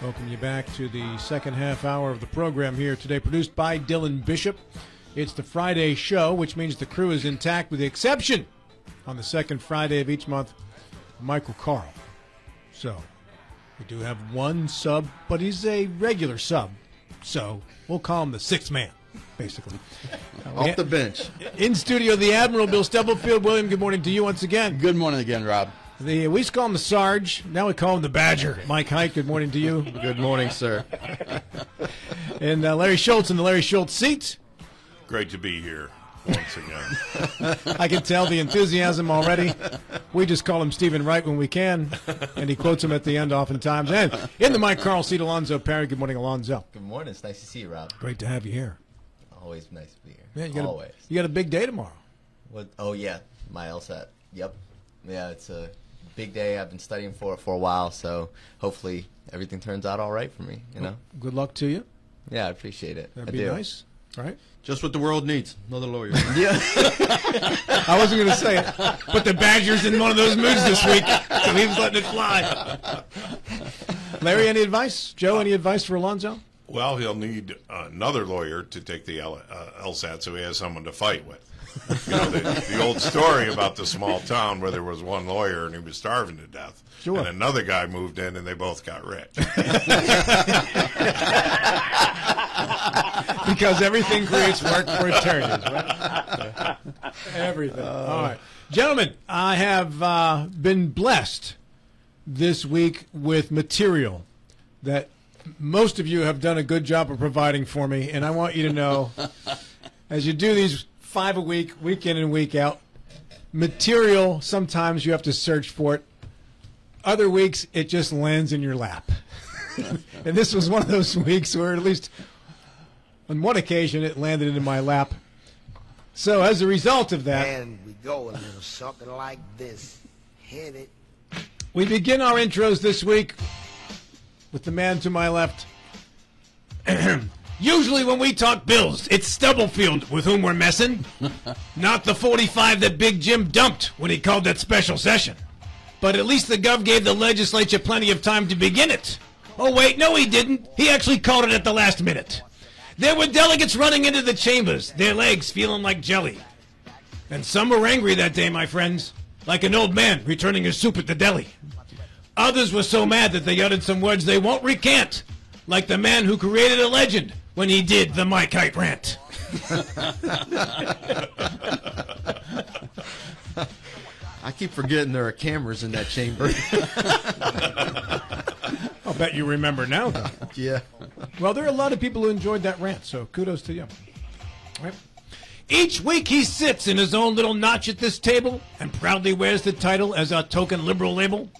Welcome you back to the second half hour of the program here today, produced by Dylan Bishop. It's the Friday show, which means the crew is intact with the exception on the second Friday of each month, Michael Carl. So we do have one sub, but he's a regular sub. So we'll call him the sixth man, basically. Off the bench. In studio, the Admiral Bill Stubblefield. William, good morning to you once again. Good morning again, Rob. The we used to call him the Sarge. Now we call him the Badger. Mike Height, good morning to you. Good morning, sir. And uh, Larry Schultz in the Larry Schultz seat. Great to be here once again. I can tell the enthusiasm already. We just call him Stephen Wright when we can, and he quotes him at the end oftentimes. And in the Mike Carl seat, Alonzo Perry. Good morning, Alonzo. Good morning. It's nice to see you, Rob. Great to have you here. Always nice to be here. Yeah, you got Always. A, you got a big day tomorrow. What? Oh yeah, my LSAT. Yep. Yeah, it's a big day. I've been studying for it for a while, so hopefully everything turns out all right for me. You know. Good luck to you. Yeah, I appreciate it. That'd I be do. nice. All right. Just what the world needs. Another lawyer. Yeah. I wasn't going to say it, but the Badger's in one of those moods this week, so he was letting it fly. Larry, any advice? Joe, any advice for Alonzo? well, he'll need another lawyer to take the L- uh, LSAT so he has someone to fight with. You know, the, the old story about the small town where there was one lawyer and he was starving to death. Sure. And another guy moved in and they both got rich. because everything creates work for attorneys, right? everything. All right. Gentlemen, I have uh, been blessed this week with material that most of you have done a good job of providing for me, and I want you to know as you do these five a week, week in and week out, material, sometimes you have to search for it. Other weeks, it just lands in your lap. and this was one of those weeks where, at least on one occasion, it landed in my lap. So, as a result of that, And we go a little something like this. Hit it. we begin our intros this week with the man to my left. Usually, when we talk Bills, it's Stubblefield with whom we're messing, not the 45 that Big Jim dumped when he called that special session. But at least the Gov gave the legislature plenty of time to begin it. Oh, wait, no, he didn't. He actually called it at the last minute. There were delegates running into the chambers, their legs feeling like jelly. And some were angry that day, my friends, like an old man returning his soup at the deli. Others were so mad that they uttered some words they won't recant, like the man who created a legend when he did the Mike Height rant. I keep forgetting there are cameras in that chamber. I'll bet you remember now, though. yeah. Well, there are a lot of people who enjoyed that rant, so kudos to you. All right. Each week he sits in his own little notch at this table and proudly wears the title as our token liberal label.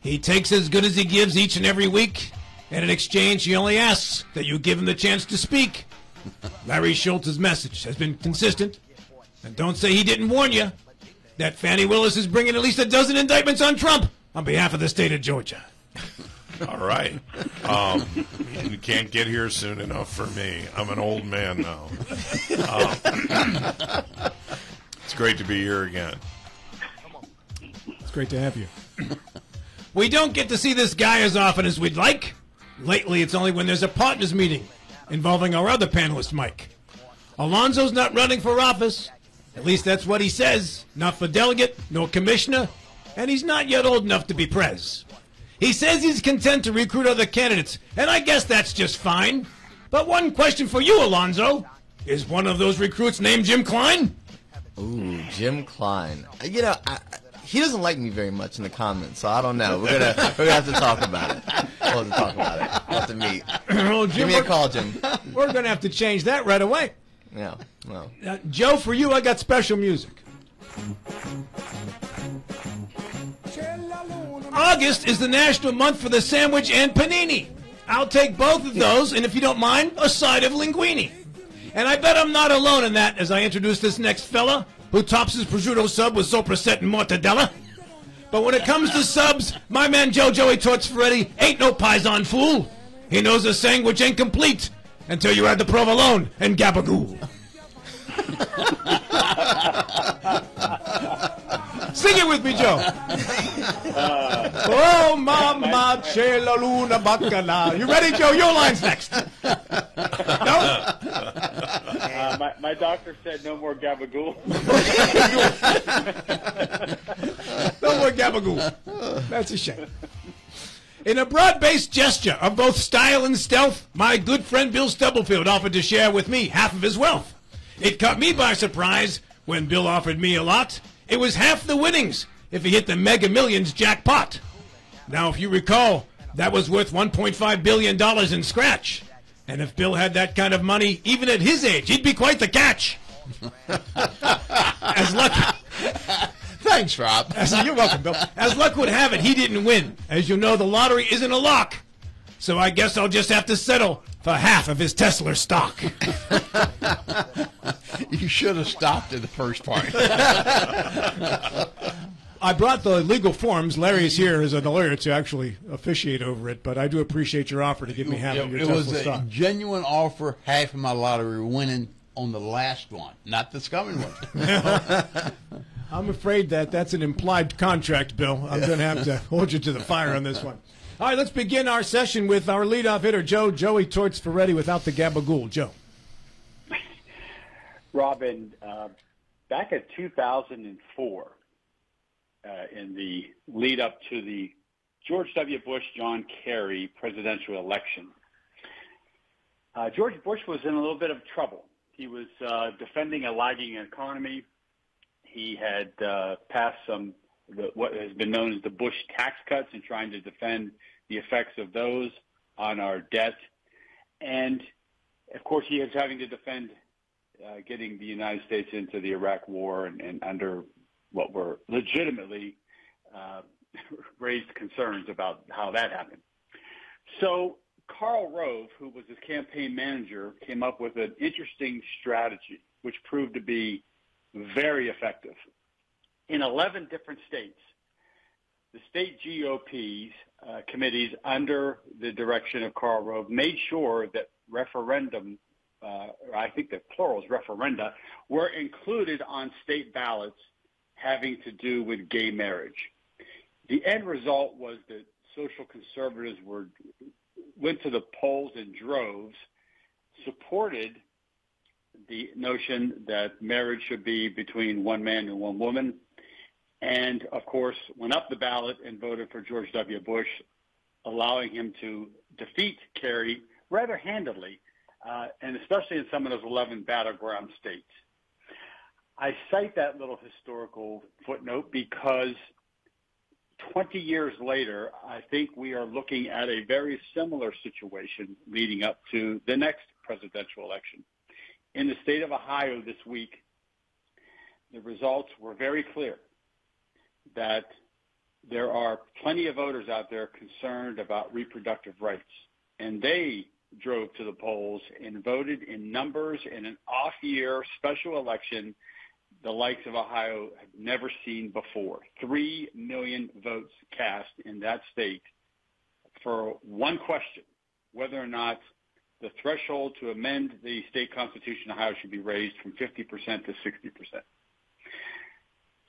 He takes as good as he gives each and every week, and in exchange he only asks that you give him the chance to speak. Larry Schultz's message has been consistent, and don't say he didn't warn you that Fani Willis is bringing at least a dozen indictments on Trump on behalf of the state of Georgia. All right. Um, you can't get here soon enough for me. I'm an old man now. Um, it's great to be here again. It's great to have you. we don't get to see this guy as often as we'd like. Lately, it's only when there's a partners meeting involving our other panelist, Mike. Alonzo's not running for office. At least that's what he says. Not for delegate, nor commissioner, and he's not yet old enough to be prez. He says he's content to recruit other candidates, and I guess that's just fine. But one question for you, Alonzo. Is one of those recruits named Jim Klein? Ooh, Jim Klein. You know, I- he doesn't like me very much in the comments, so I don't know. We're gonna we're gonna have to talk about it. We'll have to talk about it. We'll have to meet. oh, Give me a we're- call, Jim. We're going to have to change that right away. Yeah. Well. Uh, Joe, for you, I got special music. August is the national month for the sandwich and panini. I'll take both of those, and if you don't mind, a side of linguine. And I bet I'm not alone in that as I introduce this next fella who tops his prosciutto sub with soppressata and mortadella. But when it comes to subs, my man Joe Joey Torts Ferretti ain't no paisan fool. He knows a sandwich ain't complete until you add the provolone and gabagool. Sing it with me, Joe. oh, mama, c'è la luna bacala. You ready, Joe? Your line's next. no? Uh, my, my doctor said no more gabagool. No more gabagool. That's a shame. In a broad-based gesture of both style and stealth, my good friend Bill Stubblefield offered to share with me half of his wealth. It caught me by surprise when Bill offered me a lot. It was half the winnings if he hit the Mega Millions jackpot. Now, if you recall, that was worth $1.5 billion in scratch. And if Bill had that kind of money, even at his age, he'd be quite the catch. As luck, Thanks, Rob. as, you're welcome, Bill. As luck would have it, he didn't win. As you know, the lottery isn't a lock. So I guess I'll just have to settle for half of his Tesla stock. You should have stopped at the first part. I brought the legal forms. Larry's here as a lawyer to actually officiate over it, but I do appreciate your offer to give me half it of your it Tesla was a stock. genuine offer, half of my lottery winning on the last one, not this coming one. I'm afraid that that's an implied contract, Bill. I'm going to have to hold you to the fire on this one. All right, let's begin our session with our leadoff hitter, Joe. Joey Torts Ferretti without the gabagool. Joe. Robin, uh, back in 2004, uh, in the lead up to the George W. Bush John Kerry presidential election, uh, George Bush was in a little bit of trouble. He was uh, defending a lagging economy. He had uh, passed some the, what has been known as the Bush tax cuts and trying to defend the effects of those on our debt. And of course, he is having to defend uh, getting the United States into the Iraq War and, and under what were legitimately uh, raised concerns about how that happened. So Karl Rove, who was his campaign manager, came up with an interesting strategy, which proved to be very effective. In 11 different states, the state GOPs uh, committees under the direction of Karl Rove made sure that referendum, uh, I think the plural referenda, were included on state ballots having to do with gay marriage. The end result was that social conservatives were went to the polls in droves, supported the notion that marriage should be between one man and one woman, and of course went up the ballot and voted for George W. Bush, allowing him to defeat Kerry rather handily uh, and especially in some of those 11 battleground states. I cite that little historical footnote because 20 years later, I think we are looking at a very similar situation leading up to the next presidential election. In the state of Ohio this week, the results were very clear that there are plenty of voters out there concerned about reproductive rights, and they drove to the polls and voted in numbers in an off year special election the likes of Ohio have never seen before. Three million votes cast in that state for one question, whether or not the threshold to amend the state constitution in Ohio should be raised from 50% to 60%.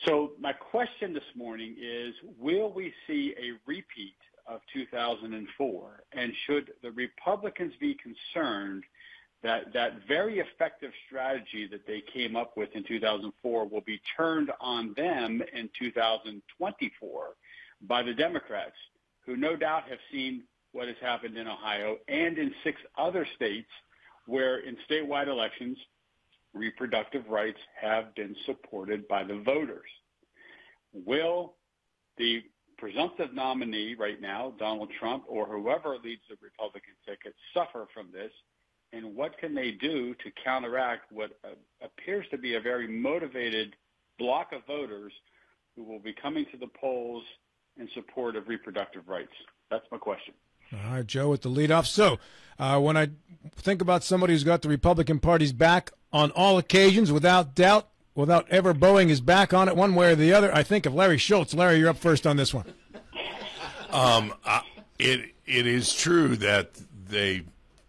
So my question this morning is, will we see a repeat of 2004? And should the Republicans be concerned that that very effective strategy that they came up with in 2004 will be turned on them in 2024 by the Democrats, who no doubt have seen what has happened in Ohio and in six other states where in statewide elections, reproductive rights have been supported by the voters. Will the presumptive nominee right now, Donald Trump, or whoever leads the Republican ticket, suffer from this? And what can they do to counteract what uh, appears to be a very motivated block of voters who will be coming to the polls in support of reproductive rights? That's my question. All right, Joe, with the leadoff. So, uh, when I think about somebody who's got the Republican Party's back on all occasions, without doubt, without ever bowing his back on it one way or the other, I think of Larry Schultz. Larry, you're up first on this one. Um, it it is true that they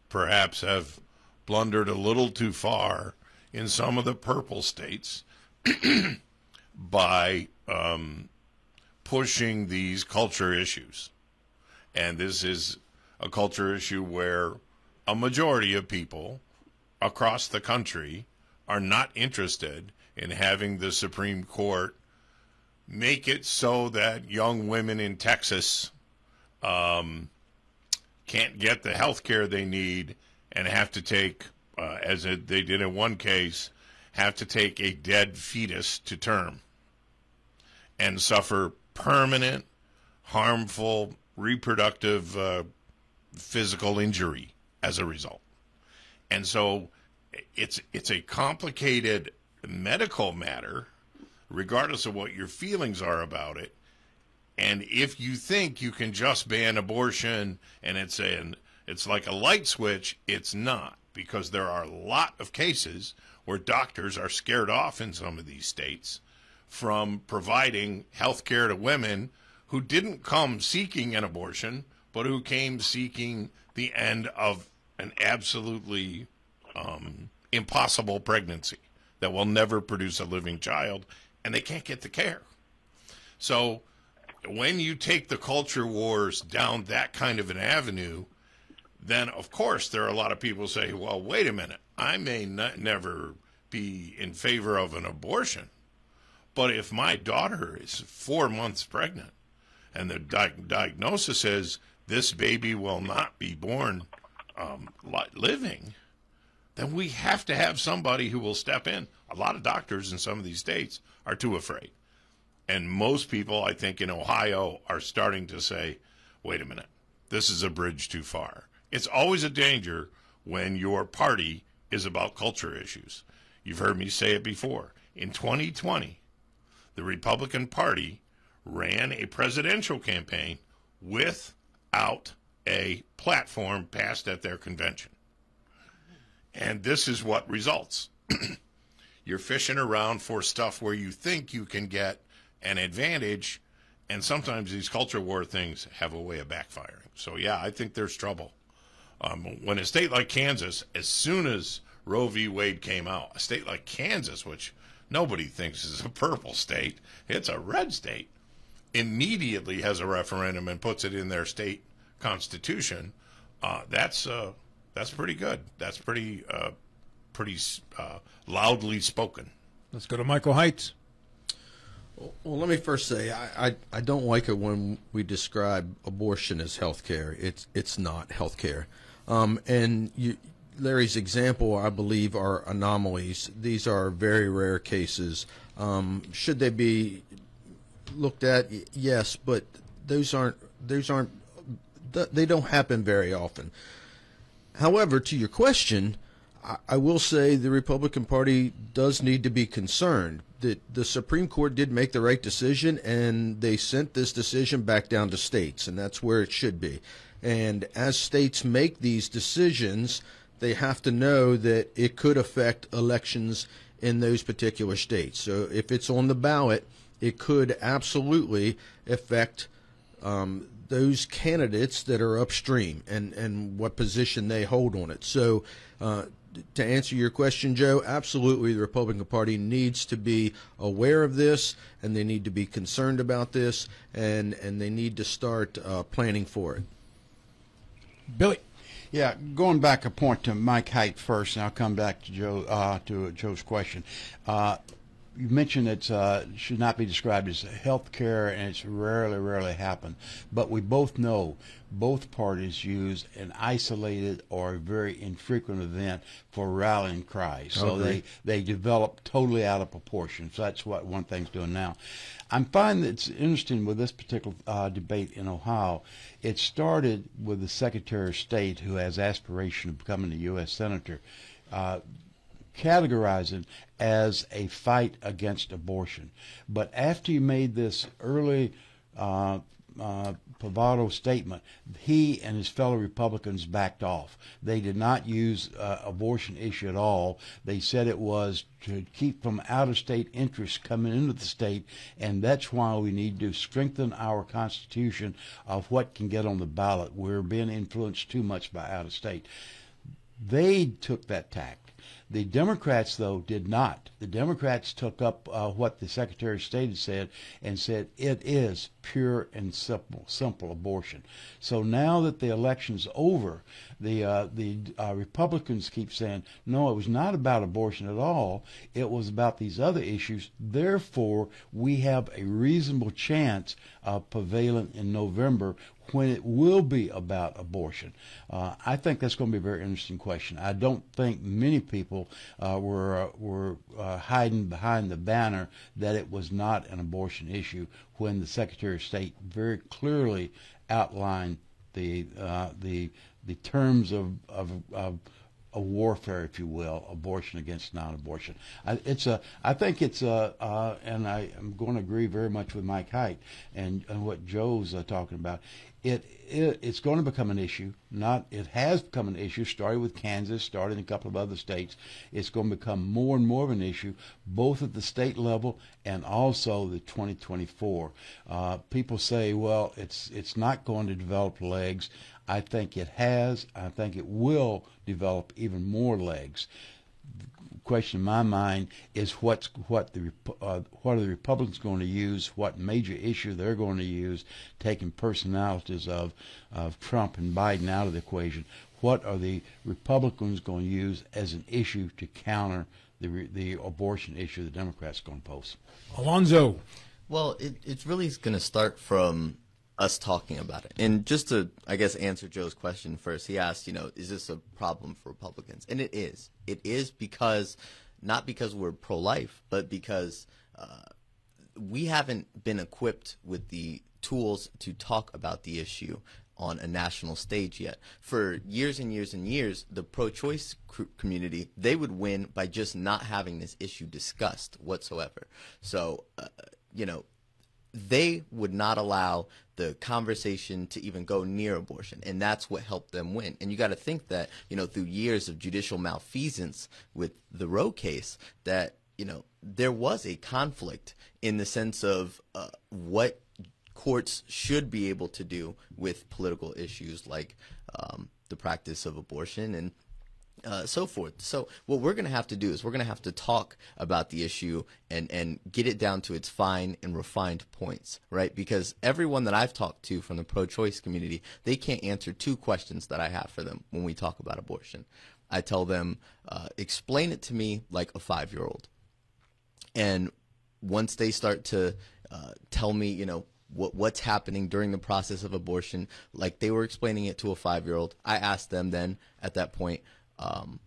perhaps have blundered a little too far in some of the purple states by um, pushing these culture issues. And this is a culture issue where a majority of people across the country are not interested in having the Supreme Court make it so that young women in Texas um, can't get the health care they need and have to take, uh, as it, they did in one case, have to take a dead fetus to term and suffer permanent, harmful, reproductive, uh, physical injury as a result. And so it's it's a complicated medical matter, regardless of what your feelings are about it. And if you think you can just ban abortion and it's an it's like a light switch, it's not because there are a lot of cases where doctors are scared off in some of these states from providing health care to women who didn't come seeking an abortion, but who came seeking the end of an absolutely um, impossible pregnancy that will never produce a living child, and they can't get the care. So, when you take the culture wars down that kind of an avenue, then of course there are a lot of people say, well, wait a minute, I may not, never be in favor of an abortion, but if my daughter is four months pregnant and the di- diagnosis is this baby will not be born um, living, then we have to have somebody who will step in. A lot of doctors in some of these states are too afraid. And most people, I think, in Ohio are starting to say, wait a minute, this is a bridge too far. It's always a danger when your party is about culture issues. You've heard me say it before. In 2020, the Republican Party ran a presidential campaign without a platform passed at their convention. And this is what results. You're fishing around for stuff where you think you can get an advantage, and sometimes these culture war things have a way of backfiring. So, yeah, I think there's trouble. Um, when a state like Kansas, as soon as Roe v. Wade came out, a state like Kansas, which nobody thinks is a purple state, it's a red state, immediately has a referendum and puts it in their state constitution. Uh, that's uh, that's pretty good. That's pretty uh, pretty uh, loudly spoken. Let's go to Michael Heights. Well, let me first say I, I, I don't like it when we describe abortion as health care. It's it's not health care. Um, and you, Larry's example, I believe, are anomalies. These are very rare cases. Um, should they be looked at? Yes, but those aren't those aren't they don't happen very often. However, to your question, I, will say the Republican Party does need to be concerned that the Supreme Court did make the right decision, and they sent this decision back down to states, and that's where it should be. And as states make these decisions, they have to know that it could affect elections in those particular states. So if it's on the ballot, it could absolutely affect um, those candidates that are upstream and, and what position they hold on it. So, uh, to answer your question, Joe, absolutely the Republican Party needs to be aware of this and they need to be concerned about this and, and they need to start uh, planning for it. Billy. Yeah, going back a point to Mike Height first, and I'll come back to Joe uh, to Joe's question. Uh, you mentioned it uh, should not be described as health care, and it's rarely, rarely happen. But we both know both parties use an isolated or very infrequent event for rallying cries. So they, they develop totally out of proportion. So that's what one thing's doing now. I'm finding it's interesting with this particular uh, debate in Ohio. It started with the Secretary of State who has aspiration of becoming a U.S. Senator. Uh, categorizing as a fight against abortion. But after he made this early uh, uh, statement, he and his fellow Republicans backed off. They did not use uh, abortion issue at all. They said it was to keep from out-of-state interests coming into the state, and that's why we need to strengthen our Constitution of what can get on the ballot. We're being influenced too much by out-of-state. They took that tack The Democrats, though, did not. The Democrats took up uh, what the Secretary of State had said and said it is pure and simple, simple abortion. So now that the election's over, the uh, the uh, Republicans keep saying no, it was not about abortion at all. It was about these other issues. Therefore, we have a reasonable chance of prevailing in November when it will be about abortion? Uh, I think that's going to be a very interesting question. I don't think many people uh, were uh, were uh, hiding behind the banner that it was not an abortion issue when the Secretary of State very clearly outlined the uh, the the terms of, of, of a warfare, if you will, abortion against non-abortion. I, it's a, I think it's a, uh, and I am going to agree very much with Mike Height and, and what Joe's uh, talking about. It, it, it's going to become an issue. Not, it has become an issue. Started with Kansas, started in a couple of other states. It's going to become more and more of an issue, both at the state level and also the 2024. Uh, people say, well, it's it's not going to develop legs. I think it has. I think it will develop even more legs. The question in my mind is what's what the uh, what are the Republicans going to use? What major issue they're going to use? Taking personalities of of Trump and Biden out of the equation. What are the Republicans going to use as an issue to counter the the abortion issue the Democrats are going to pose? Alonzo. Well, it, it's really going to start from us talking about it. And just to, I guess, answer Joe's question first, he asked, you know, is this a problem for Republicans? And it is. It is because, not because we're pro life, but because uh, we haven't been equipped with the tools to talk about the issue on a national stage yet. For years and years and years, the pro-choice community, they would win by just not having this issue discussed whatsoever. So, uh, you know, they would not allow the conversation to even go near abortion and that's what helped them win. And you got to think that you know through years of judicial malfeasance with the roe case that you know there was a conflict in the sense of uh, what courts should be able to do with political issues like um, the practice of abortion. And uh, so forth. So what we're going to have to do is we're going to have to talk about the issue and and get it down to its fine and refined points, right? Because everyone that I've talked to from the pro-choice community, they can't answer two questions that I have for them when we talk about abortion. I tell them, uh, explain it to me like a five-year-old, and once they start to uh, tell me, you know, what, what's happening during the process of abortion, like they were explaining it to a five-year-old, I ask them then at that point um,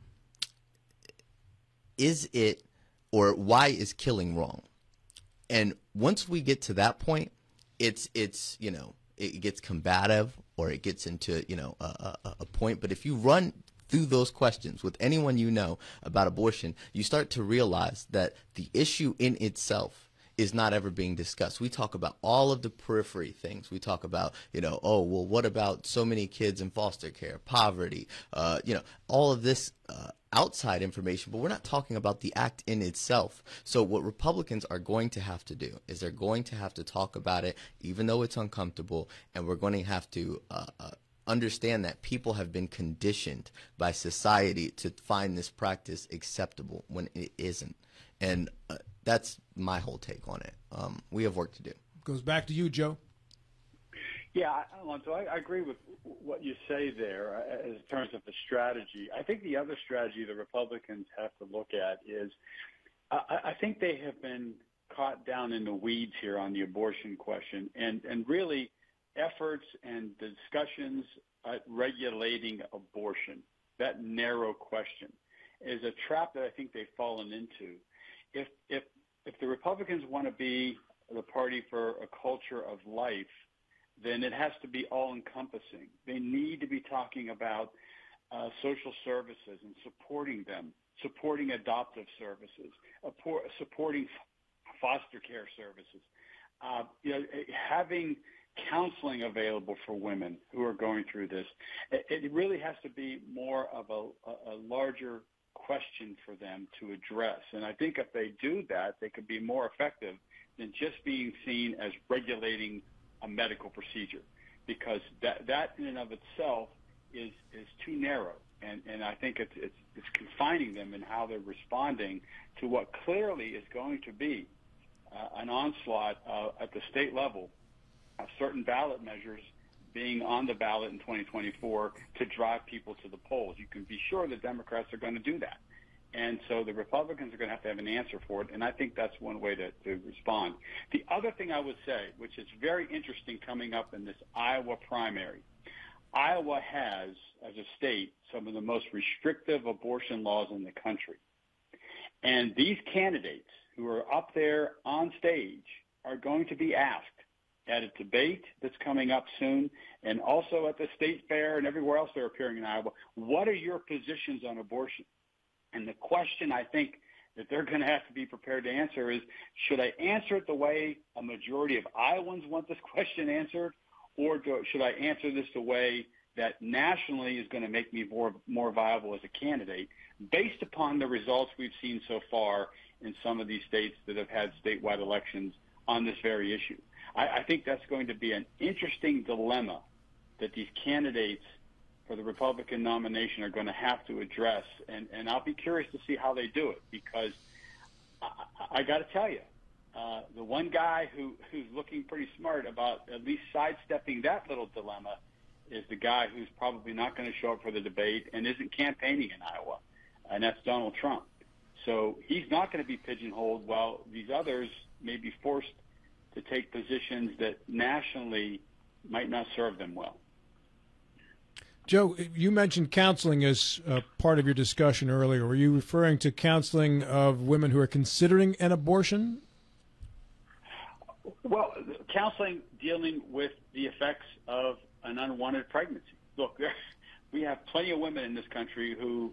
is it or why is killing wrong? And once we get to that point, it's it's you know it gets combative or it gets into you know a, a, a point. But if you run through those questions with anyone you know about abortion, you start to realize that the issue in itself is not ever being discussed. We talk about all of the periphery things. We talk about, you know, oh, well, what about so many kids in foster care, poverty, uh, you know, all of this uh, outside information, but we're not talking about the act in itself. So what Republicans are going to have to do is they're going to have to talk about it, even though it's uncomfortable, and we're going to have to uh, uh understand that people have been conditioned by society to find this practice acceptable when it isn't. And uh, that's my whole take on it. Um, we have work to do. Goes back to you, Joe. Yeah, Alonzo, I, I agree with what you say there uh, in terms of the strategy. I think the other strategy the Republicans have to look at is I, I think they have been caught down in the weeds here on the abortion question, and and really efforts and discussions at regulating abortion, that narrow question, is a trap that I think they've fallen into. If if if the Republicans want to be the party for a culture of life, then it has to be all encompassing. They need to be talking about uh, social services and supporting them, supporting adoptive services, supporting foster care services. Uh, you know, having counseling available for women who are going through this. It, it really has to be more of a, a, larger question for them to address. And I think if they do that, they could be more effective than just being seen as regulating a medical procedure because that, that in and of itself is, is too narrow. and and I think it's it's, it's confining them in how they're responding to what clearly is going to be uh, an onslaught uh, at the state level of certain ballot measures being on the ballot in 2024 to drive people to the polls. You can be sure the Democrats are going to do that. And so the Republicans are going to have to have an answer for it, and I think that's one way to, to respond. The other thing I would say, which is very interesting coming up in this Iowa primary, Iowa has, as a state, some of the most restrictive abortion laws in the country. And these candidates who are up there on stage are going to be asked at a debate that's coming up soon and also at the state fair and everywhere else they're appearing in Iowa, what are your positions on abortion? And the question I think that they're going to have to be prepared to answer is, should I answer it the way a majority of Iowans want this question answered, or do, should I answer this the way that nationally is going to make me more more viable as a candidate, based upon the results we've seen so far in some of these states that have had statewide elections on this very issue? I, I think that's going to be an interesting dilemma that these candidates for the Republican nomination are going to have to address, and, and I'll be curious to see how they do it because I, I got to tell you, uh, the one guy who, who's looking pretty smart about at least sidestepping that little dilemma is the guy who's probably not going to show up for the debate and isn't campaigning in Iowa, and that's Donald Trump. So he's not going to be pigeonholed while these others may be forced to take positions that nationally might not serve them well. Joe, you mentioned counseling as uh, part of your discussion earlier. Were you referring to counseling of women who are considering an abortion? Well, counseling dealing with the effects of an unwanted pregnancy. Look, there, we have plenty of women in this country who,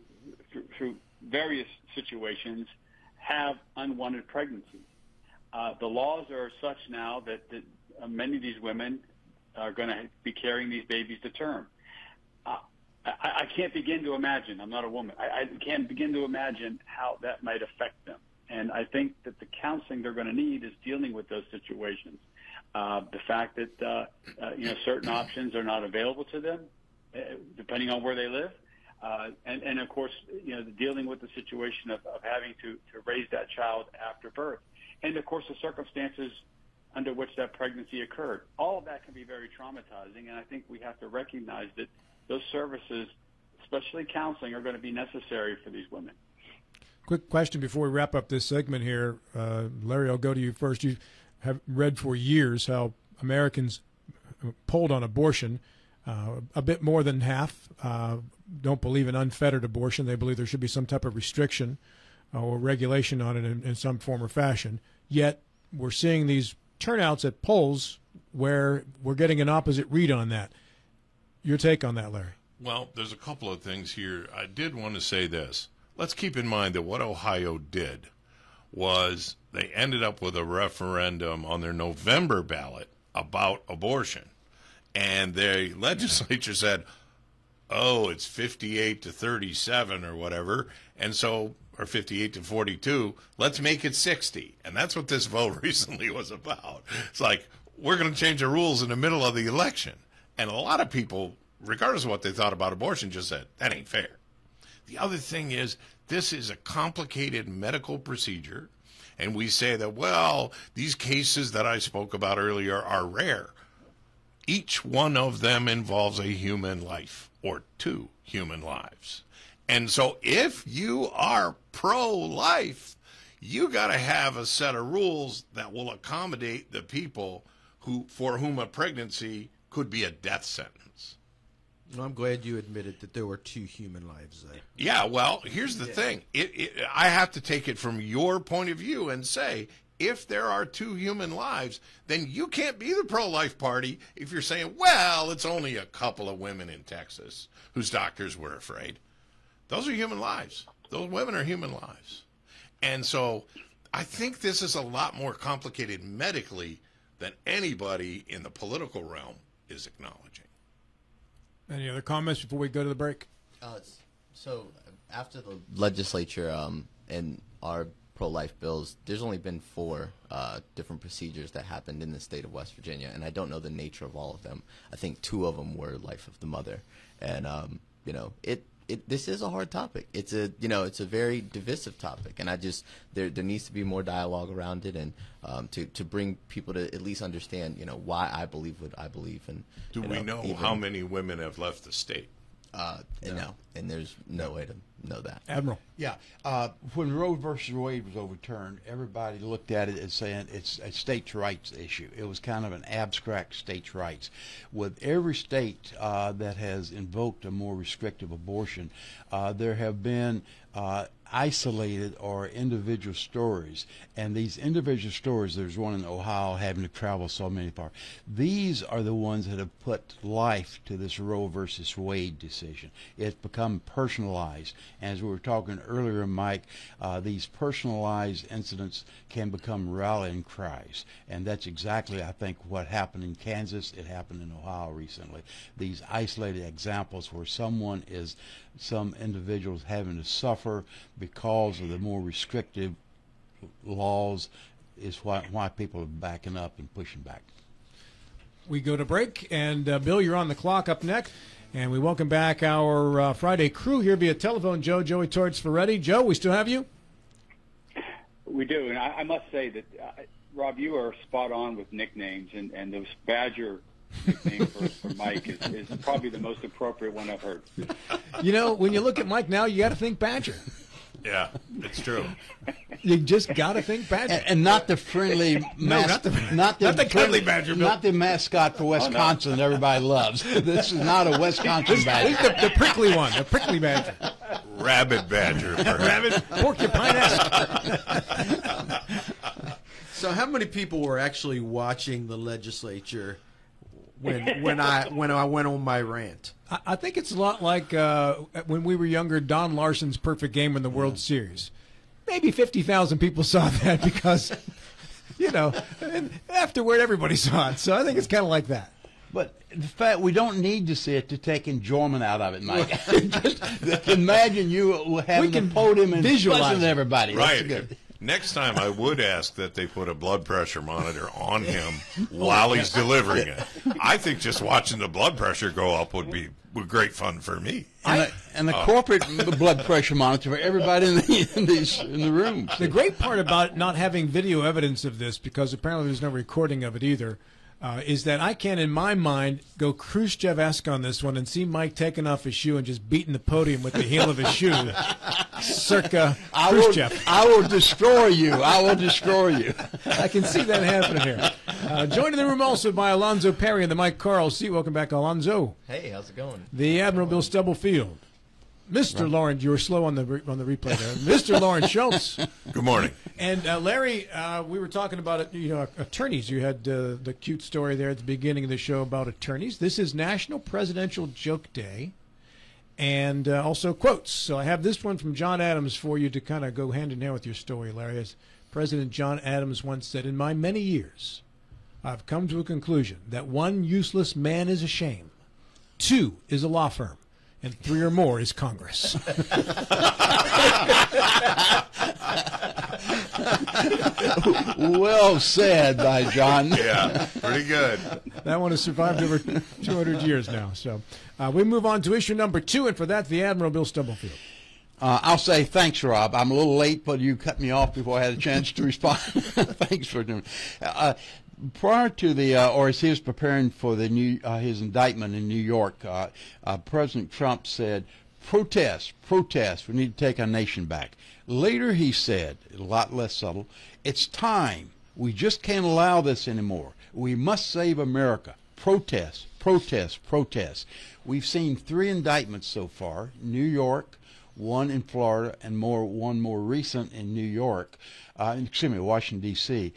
through, through various situations, have unwanted pregnancies. Uh, the laws are such now that, that uh, many of these women are going to be carrying these babies to term. Uh, I, I can't begin to imagine. I'm not a woman. I, I can't begin to imagine how that might affect them. And I think that the counseling they're going to need is dealing with those situations. Uh, the fact that uh, uh, you know certain options are not available to them, uh, depending on where they live, uh, and, and of course, you know, dealing with the situation of, of having to, to raise that child after birth, and of course, the circumstances under which that pregnancy occurred. All of that can be very traumatizing, and I think we have to recognize that those services, especially counseling, are going to be necessary for these women. Quick question before we wrap up this segment here, uh, Larry. I'll go to you first. You have read for years how Americans polled on abortion. Uh, a bit more than half uh, don't believe in unfettered abortion. They believe there should be some type of restriction uh, or regulation on it in, in some form or fashion. Yet we're seeing these turnouts at polls where we're getting an opposite read on that. Your take on that, Larry? Well, there's a couple of things here. I did want to say this. Let's keep in mind that what Ohio did was they ended up with a referendum on their November ballot about abortion. And the legislature said, oh, it's 58 to 37 or whatever. And so, or 58 to 42, let's make it 60. And that's what this vote recently was about. It's like, we're going to change the rules in the middle of the election. And a lot of people, regardless of what they thought about abortion, just said, that ain't fair. The other thing is, this is a complicated medical procedure. And we say that, well, these cases that I spoke about earlier are rare. Each one of them involves a human life or two human lives. And so if you are pro life, you got to have a set of rules that will accommodate the people who for whom a pregnancy could be a death sentence. Well, I'm glad you admitted that there were two human lives there. Yeah, well, here's the thing. It, it, I have to take it from your point of view and say, if there are two human lives, then you can't be the pro life party if you're saying, well, it's only a couple of women in Texas whose doctors were afraid. Those are human lives. Those women are human lives. And so I think this is a lot more complicated medically than anybody in the political realm is acknowledging. Any other comments before we go to the break? Uh, so after the legislature um, and our pro-life bills, there's only been four uh, different procedures that happened in the state of West Virginia, and I don't know the nature of all of them. I think two of them were life of the mother, and um, you know, it it, this is a hard topic. It's a you know it's a very divisive topic, and I just there there needs to be more dialogue around it, and um, to to bring people to at least understand you know why I believe what I believe, and Do we know even, how many women have left the state? Uh, no, and there's no way to know that. Admiral. Yeah, uh, when Roe versus Wade was overturned, everybody looked at it as saying it's a states' rights issue. It was kind of an abstract states' rights. With every state uh, that has invoked a more restrictive abortion, uh, there have been uh, isolated or individual stories. And these individual stories, there's one in Ohio having to travel so many far. These are the ones that have put life to this Roe versus Wade decision. It's become personalized. As we were talking earlier, Mike, uh, these personalized incidents can become rallying cries. And that's exactly, I think, what happened in Kansas. It happened in Ohio recently. These isolated examples where someone is, some individuals having to suffer because of the more restrictive laws is why, why people are backing up and pushing back. We go to break, and uh, Bill, you're on the clock up next. And we welcome back our uh, Friday crew here via telephone. Joe, Joey Torts Ferretti. Joe, we still have you? We do, and I, I must say that uh, Rob, you are spot on with nicknames, and and those Badger nickname for, for Mike is, is probably the most appropriate one I've heard. You know, when you look at Mike now, you got to think Badger. Yeah, it's true. You just got to think Badger. And, and not the friendly, No, not the- not the, not the cuddly friendly- badger, Bill. not the mascot for Wisconsin that everybody loves. This is not a Wisconsin This badger. is the, the prickly one, the prickly Badger. Rabbit badger. perhaps. Rabbit, porcupine So, how many people were actually watching the legislature when when I when I went on my rant? I, I think it's a lot like uh, when we were younger, Don Larsen's perfect game in the World Series. Maybe 50,000 people saw that because, you know, and afterward everybody saw it. So I think it's kind of like that. But the fact we don't need to see it to take enjoyment out of it, Mike. Just imagine you having We can the podium and visualize buzzing it. everybody. That's Right. good. Next time, I would ask that they put a blood pressure monitor on him while he's delivering it. I think just watching the blood pressure go up would be would great fun for me. And the, and the uh, corporate blood pressure monitor for everybody in the in, these, in the room. The great part about not having video evidence of this, because apparently there's no recording of it either, uh, is that I can, in my mind, go Khrushchev-esque on this one and see Mike taking off his shoe and just beating the podium with the heel of his shoe, circa I will, Khrushchev. I will destroy you. I will destroy you. I can see that happening here. Uh, joined in the room also by Alonzo Perry and the Mike Carl seat. Welcome back, Alonzo. Hey, how's it going? The Admiral Bill Stubblefield. Mr. Lawrence, you were slow on the re- on the replay there. Mr. Lawrence Schultz. Good morning. And uh, Larry, uh, we were talking about it. You know, attorneys. You had uh, the cute story there at the beginning of the show about attorneys. This is National Presidential Joke Day, and uh, also quotes. So I have this one from John Adams for you to kind of go hand in hand with your story, Larry. As President John Adams once said, "In my many years, I've come to a conclusion that one useless man is a shame, two is a law firm." And three or more is Congress. Well said by John. Yeah, pretty good. That one has survived over 200 years now. So uh, we move on to issue number two, and for that, the Admiral Bill Stubblefield. Uh, I'll say thanks, Rob. I'm a little late, but you cut me off before I had a chance to respond. thanks for doing. Uh, prior to the, uh, or as he was preparing for the new uh, his indictment in New York, uh, uh, President Trump said, "Protest, protest. We need to take our nation back." Later, he said, a lot less subtle, "It's time. We just can't allow this anymore. We must save America." Protest, protest, protest. We've seen three indictments so far: New York one in Florida, and more one more recent in New York, uh, excuse me, Washington D.C.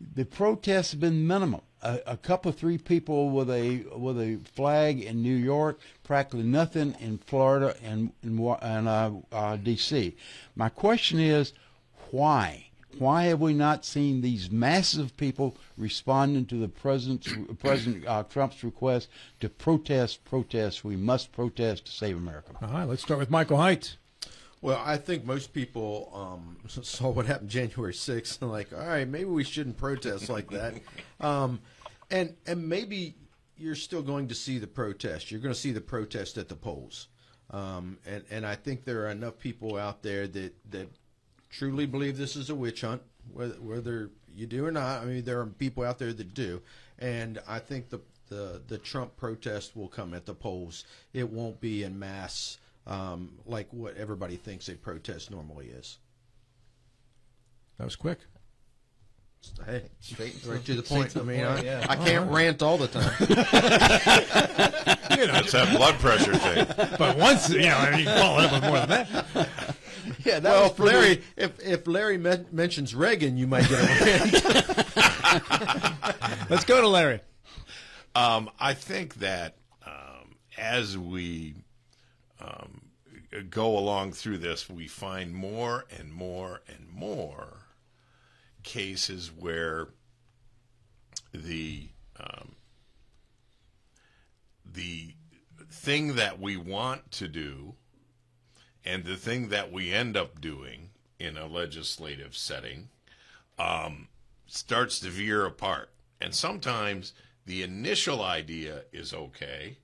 The protests have been minimal. A, couple, three people with a with a flag in New York, practically nothing in Florida and and uh, uh, D.C. My question is, why? Why have we not seen these masses of people responding to the president's President uh, Trump's request to protest? Protest. We must protest to save America. All right, let's start with Michael Height. Well, I think most people um, saw what happened January 6th and like, all right, maybe we shouldn't protest like that. Um, and and maybe you're still going to see the protest. You're going to see the protest at the polls. Um, and and I think there are enough people out there that that truly believe this is a witch hunt, whether, whether you do or not. I mean, there are people out there that do, and I think the the the Trump protest will come at the polls. It won't be in mass um, like what everybody thinks a protest normally is. That was quick. Hey, Straight right to the point. to I mean, point, I, yeah. I can't rant all the time. you know, It's that blood pressure thing. But once, you know, I mean, you can follow it up with more than that. Yeah, that well, if pretty- Larry, if if Larry men- mentions Reagan, you might get a rant. Let's go to Larry. Um, I think that um, as we um, go along through this, we find more and more and more cases where the um, the thing that we want to do and the thing that we end up doing in a legislative setting um, starts to veer apart. And sometimes the initial idea is okay,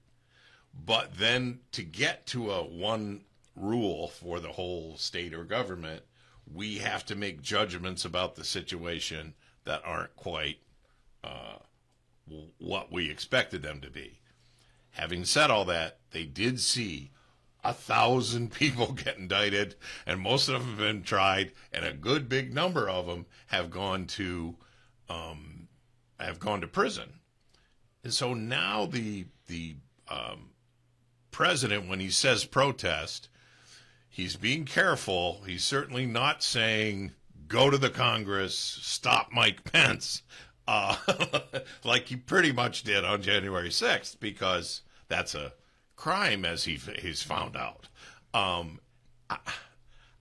but then to get to a one rule for the whole state or government, we have to make judgments about the situation that aren't quite uh, what we expected them to be. Having said all that, they did see a thousand people get indicted, and most of them have been tried, and a good big number of them have gone to um, have gone to prison. And so now the the um, president, when he says protest, he's being careful. He's certainly not saying go to the Congress, stop Mike Pence, uh, like he pretty much did on January 6th, because that's a crime, as he he's found out. Um, I,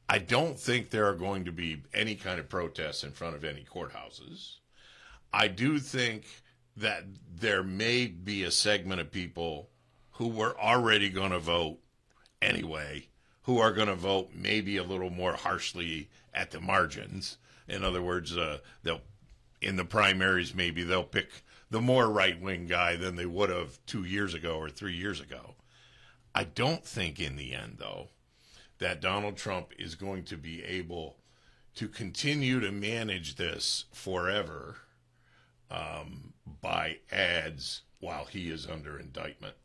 I don't think there are going to be any kind of protests in front of any courthouses. I do think that there may be a segment of people who were already going to vote anyway, who are going to vote maybe a little more harshly at the margins. In other words, uh, they'll in the primaries maybe they'll pick the more right wing guy than they would have two years ago or three years ago. I don't think in the end though that Donald Trump is going to be able to continue to manage this forever um, by ads while he is under indictment.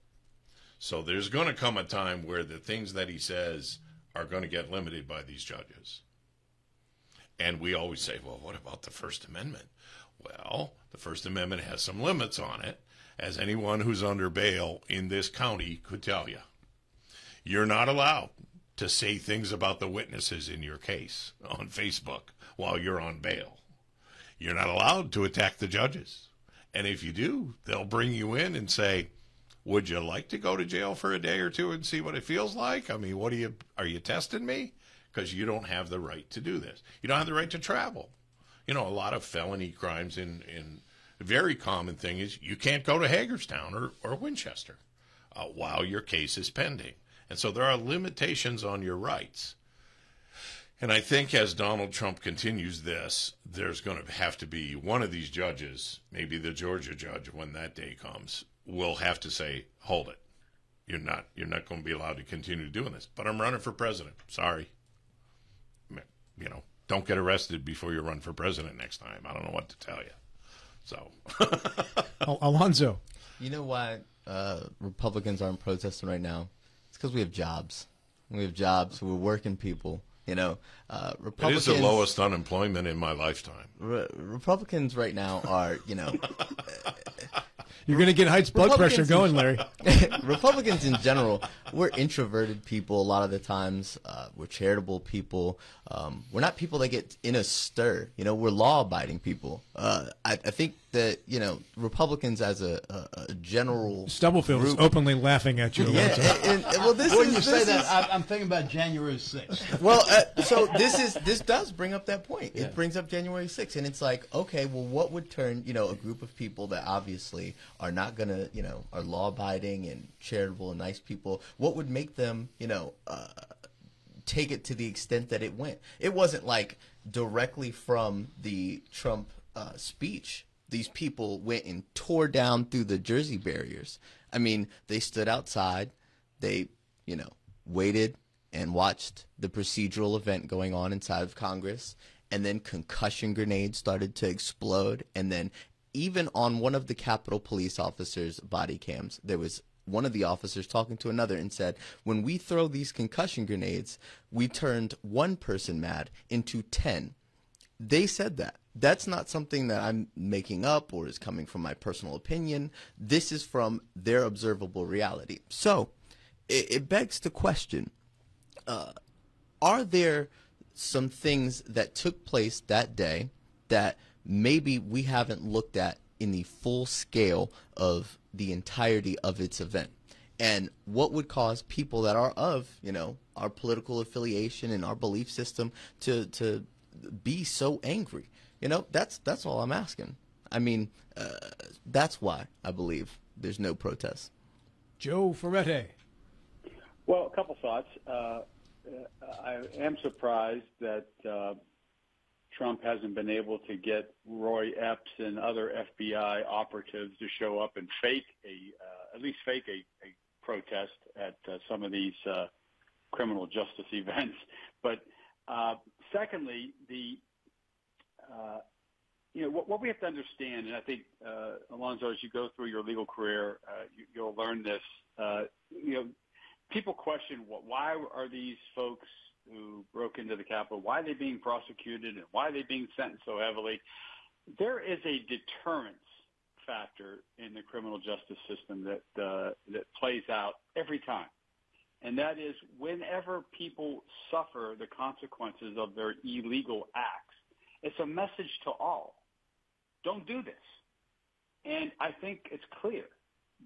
So there's going to come a time where the things that he says are going to get limited by these judges. And we always say, well, what about the First Amendment? Well, the First Amendment has some limits on it, as anyone who's under bail in this county could tell you. You're not allowed to say things about the witnesses in your case on Facebook while you're on bail. You're not allowed to attack the judges. And if you do, they'll bring you in and say, "Would you like to go to jail for a day or two and see what it feels like?" I mean, what are you are you testing me? Because you don't have the right to do this. You don't have the right to travel. You know, a lot of felony crimes in in very common thing is you can't go to Hagerstown or or Winchester uh, while your case is pending. And so there are limitations on your rights. And I think as Donald Trump continues this, there's going to have to be one of these judges, maybe the Georgia judge when that day comes, will have to say, "Hold it. You're not you're not going to be allowed to continue doing this." But I'm running for president. Sorry. You know, don't get arrested before you run for president next time. I don't know what to tell you. So, Al- Alonzo. You know why uh, Republicans aren't protesting right now? It's because we have jobs. We have jobs. We're working people. You know, uh, Republicans. is the lowest unemployment in my lifetime. Re- Republicans right now are, you know, You're going to get Heights blood pressure going, Larry. Republicans in general, we're introverted people a lot of the times. Uh, we're charitable people. Um, we're not people that get in a stir. You know, we're law-abiding people. Uh, I, I think that you know Republicans as a, a, a general Stubblefield is group- openly laughing at you. Yeah, Alonzo. and, and- well, this When is you say this that, is- I, I'm thinking about January 6th. well, uh, so this is this does bring up that point. It brings up January 6th, and it's like, okay, well, what would turn you know a group of people that obviously are not gonna you know are law abiding and charitable and nice people? What would make them you know uh, take it to the extent that it went? It wasn't like directly from the Trump uh, speech. These people went and tore down through the Jersey barriers. I mean, they stood outside. They you know waited and watched the procedural event going on inside of Congress, and then concussion grenades started to explode, and then even on one of the Capitol Police officers' body cams, there was one of the officers talking to another and said, When we throw these concussion grenades, we turned one person mad into 10. They said that. That's not something that I'm making up or is coming from my personal opinion. This is from their observable reality. So it, it begs the question uh, are there some things that took place that day that maybe we haven't looked at in the full scale of the entirety of its event? And what would cause people that are of, you know, our political affiliation and our belief system to, to be so angry? You know, that's that's all I'm asking. I mean, uh, that's why I believe there's no protest. Joe Ferretti. Well, a couple thoughts. Uh, I am surprised that uh, Trump hasn't been able to get Ray Epps and other FBI operatives to show up and fake a, uh, at least fake a, a protest at uh, some of these uh, criminal justice events. But uh, secondly, the uh, you know what, what we have to understand, and I think uh, Alonzo, as you go through your legal career, uh, you, you'll learn this. Uh, you know, people question what, why are these folks who broke into the Capitol, why are they being prosecuted, and why are they being sentenced so heavily? There is a deterrence factor in the criminal justice system that uh, that plays out every time, and that is whenever people suffer the consequences of their illegal acts, it's a message to all: don't do this. And I think it's clear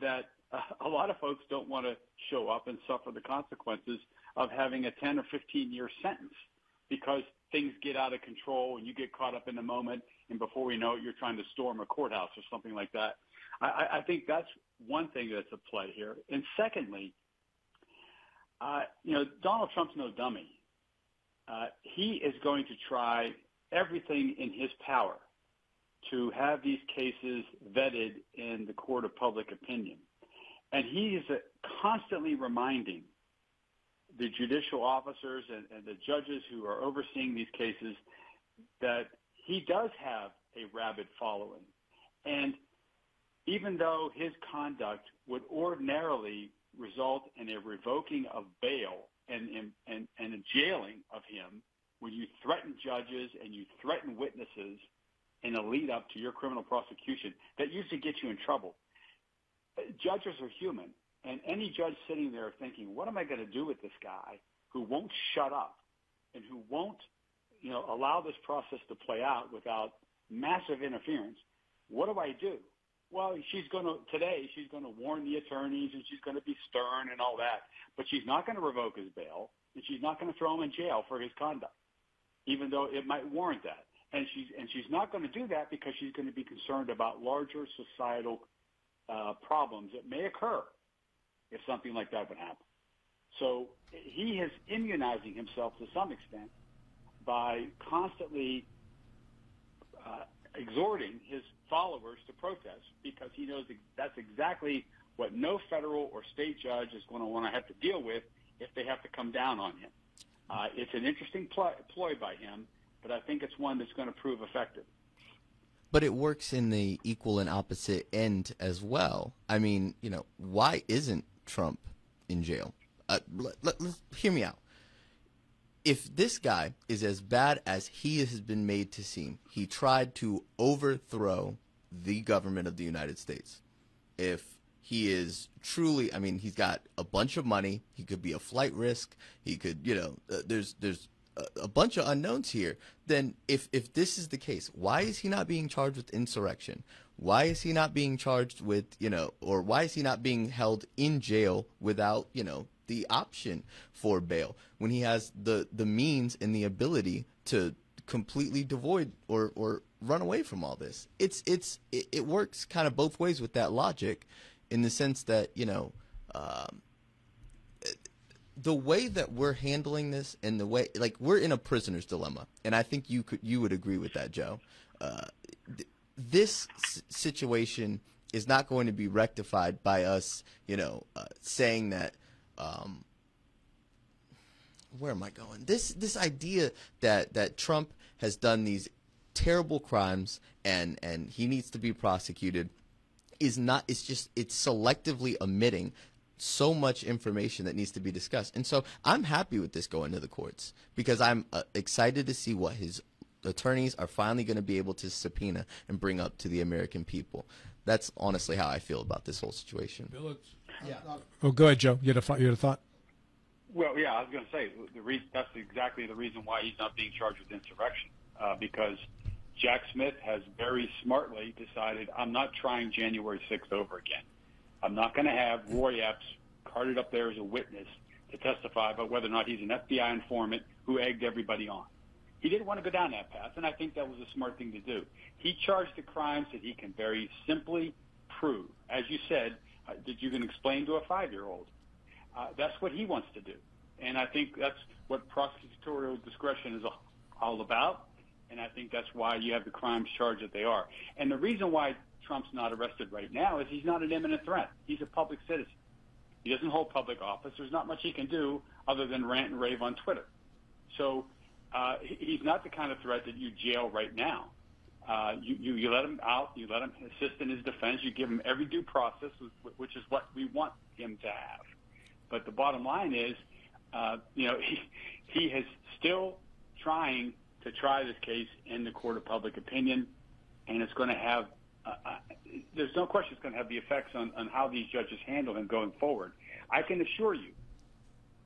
that a lot of folks don't want to show up and suffer the consequences of having a 10 or 15 year sentence because things get out of control and you get caught up in the moment and before we know it you're trying to storm a courthouse or something like that. I, I think that's one thing that's at play here. And secondly, uh, you know, Donald Trump's no dummy. Uh, he is going to try everything in his power to have these cases vetted in the court of public opinion. And he is constantly reminding the judicial officers and, and the judges who are overseeing these cases that he does have a rabid following. And even though his conduct would ordinarily result in a revoking of bail and, and, and a jailing of him, when you threaten judges and you threaten witnesses in a lead up to your criminal prosecution, that usually gets you in trouble. Judges are human. And any judge sitting there thinking, what am I going to do with this guy who won't shut up and who won't, you know, allow this process to play out without massive interference? What do I do? Well, she's going to, today, she's going to warn the attorneys and she's going to be stern and all that, but she's not going to revoke his bail and she's not going to throw him in jail for his conduct, even though it might warrant that. And she's, and she's not going to do that because she's going to be concerned about larger societal uh, problems that may occur if something like that would happen. So he is immunizing himself to some extent by constantly uh, exhorting his followers to protest because he knows that's exactly what no federal or state judge is going to want to have to deal with if they have to come down on him. Uh, it's an interesting pl- ploy by him, but I think it's one that's going to prove effective. But it works in the equal and opposite end as well. I mean, you know, why isn't Trump in jail. Uh, let, let, hear me out. If this guy is as bad as he has been made to seem, he tried to overthrow the government of the United States. If he is truly, I mean, he's got a bunch of money. He could be a flight risk. He could, you know, uh, there's there's a, a bunch of unknowns here. Then, if if this is the case, why is he not being charged with insurrection? Why is he not being charged with, you know, or why is he not being held in jail without, you know, the option for bail when he has the the means and the ability to completely devoid or or run away from all this? It's it's it, it works kind of both ways with that logic, in the sense that you know. Um, the way that we're handling this and the way like we're in a prisoner's dilemma and i think you could you would agree with that joe uh, this situation is not going to be rectified by us, you know, uh, saying that um, where am I going? This this idea that that Trump has done these terrible crimes and and he needs to be prosecuted is not it's just it's selectively omitting so much information that needs to be discussed. And so I'm happy with this going to the courts because I'm uh, excited to see what his attorneys are finally going to be able to subpoena and bring up to the American people. That's honestly how I feel about this whole situation. Oh, go ahead, Joe. You had a, thought- you had a thought? Well, yeah, I was going to say the re- that's exactly the reason why he's not being charged with insurrection, uh, because Jack Smith has very smartly decided I'm not trying January 6th over again. I'm not going to have Ray Epps carted up there as a witness to testify about whether or not he's an FBI informant who egged everybody on. He didn't want to go down that path, and I think that was a smart thing to do. He charged the crimes that he can very simply prove. As you said, uh, that you can explain to a five-year-old. Uh, that's what he wants to do. And I think that's what prosecutorial discretion is all about. And I think that's why you have the crimes charged that they are. And the reason why Trump's not arrested right now is he's not an imminent threat. He's a public citizen. He doesn't hold public office. There's not much he can do other than rant and rave on Twitter. So uh, he's not the kind of threat that you jail right now. Uh, you, you, you let him out, you let him assist in his defense, you give him every due process, which is what we want him to have. But the bottom line is, uh, you know, he, he is still trying to try this case in the court of public opinion, and it's going to have, uh, uh, there's no question it's going to have the effects on, on how these judges handle him going forward. I can assure you,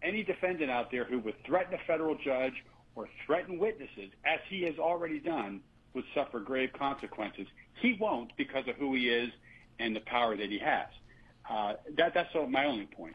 any defendant out there who would threaten a federal judge or threaten witnesses, as he has already done, would suffer grave consequences. He won't because of who he is and the power that he has. Uh, that, that's my only point.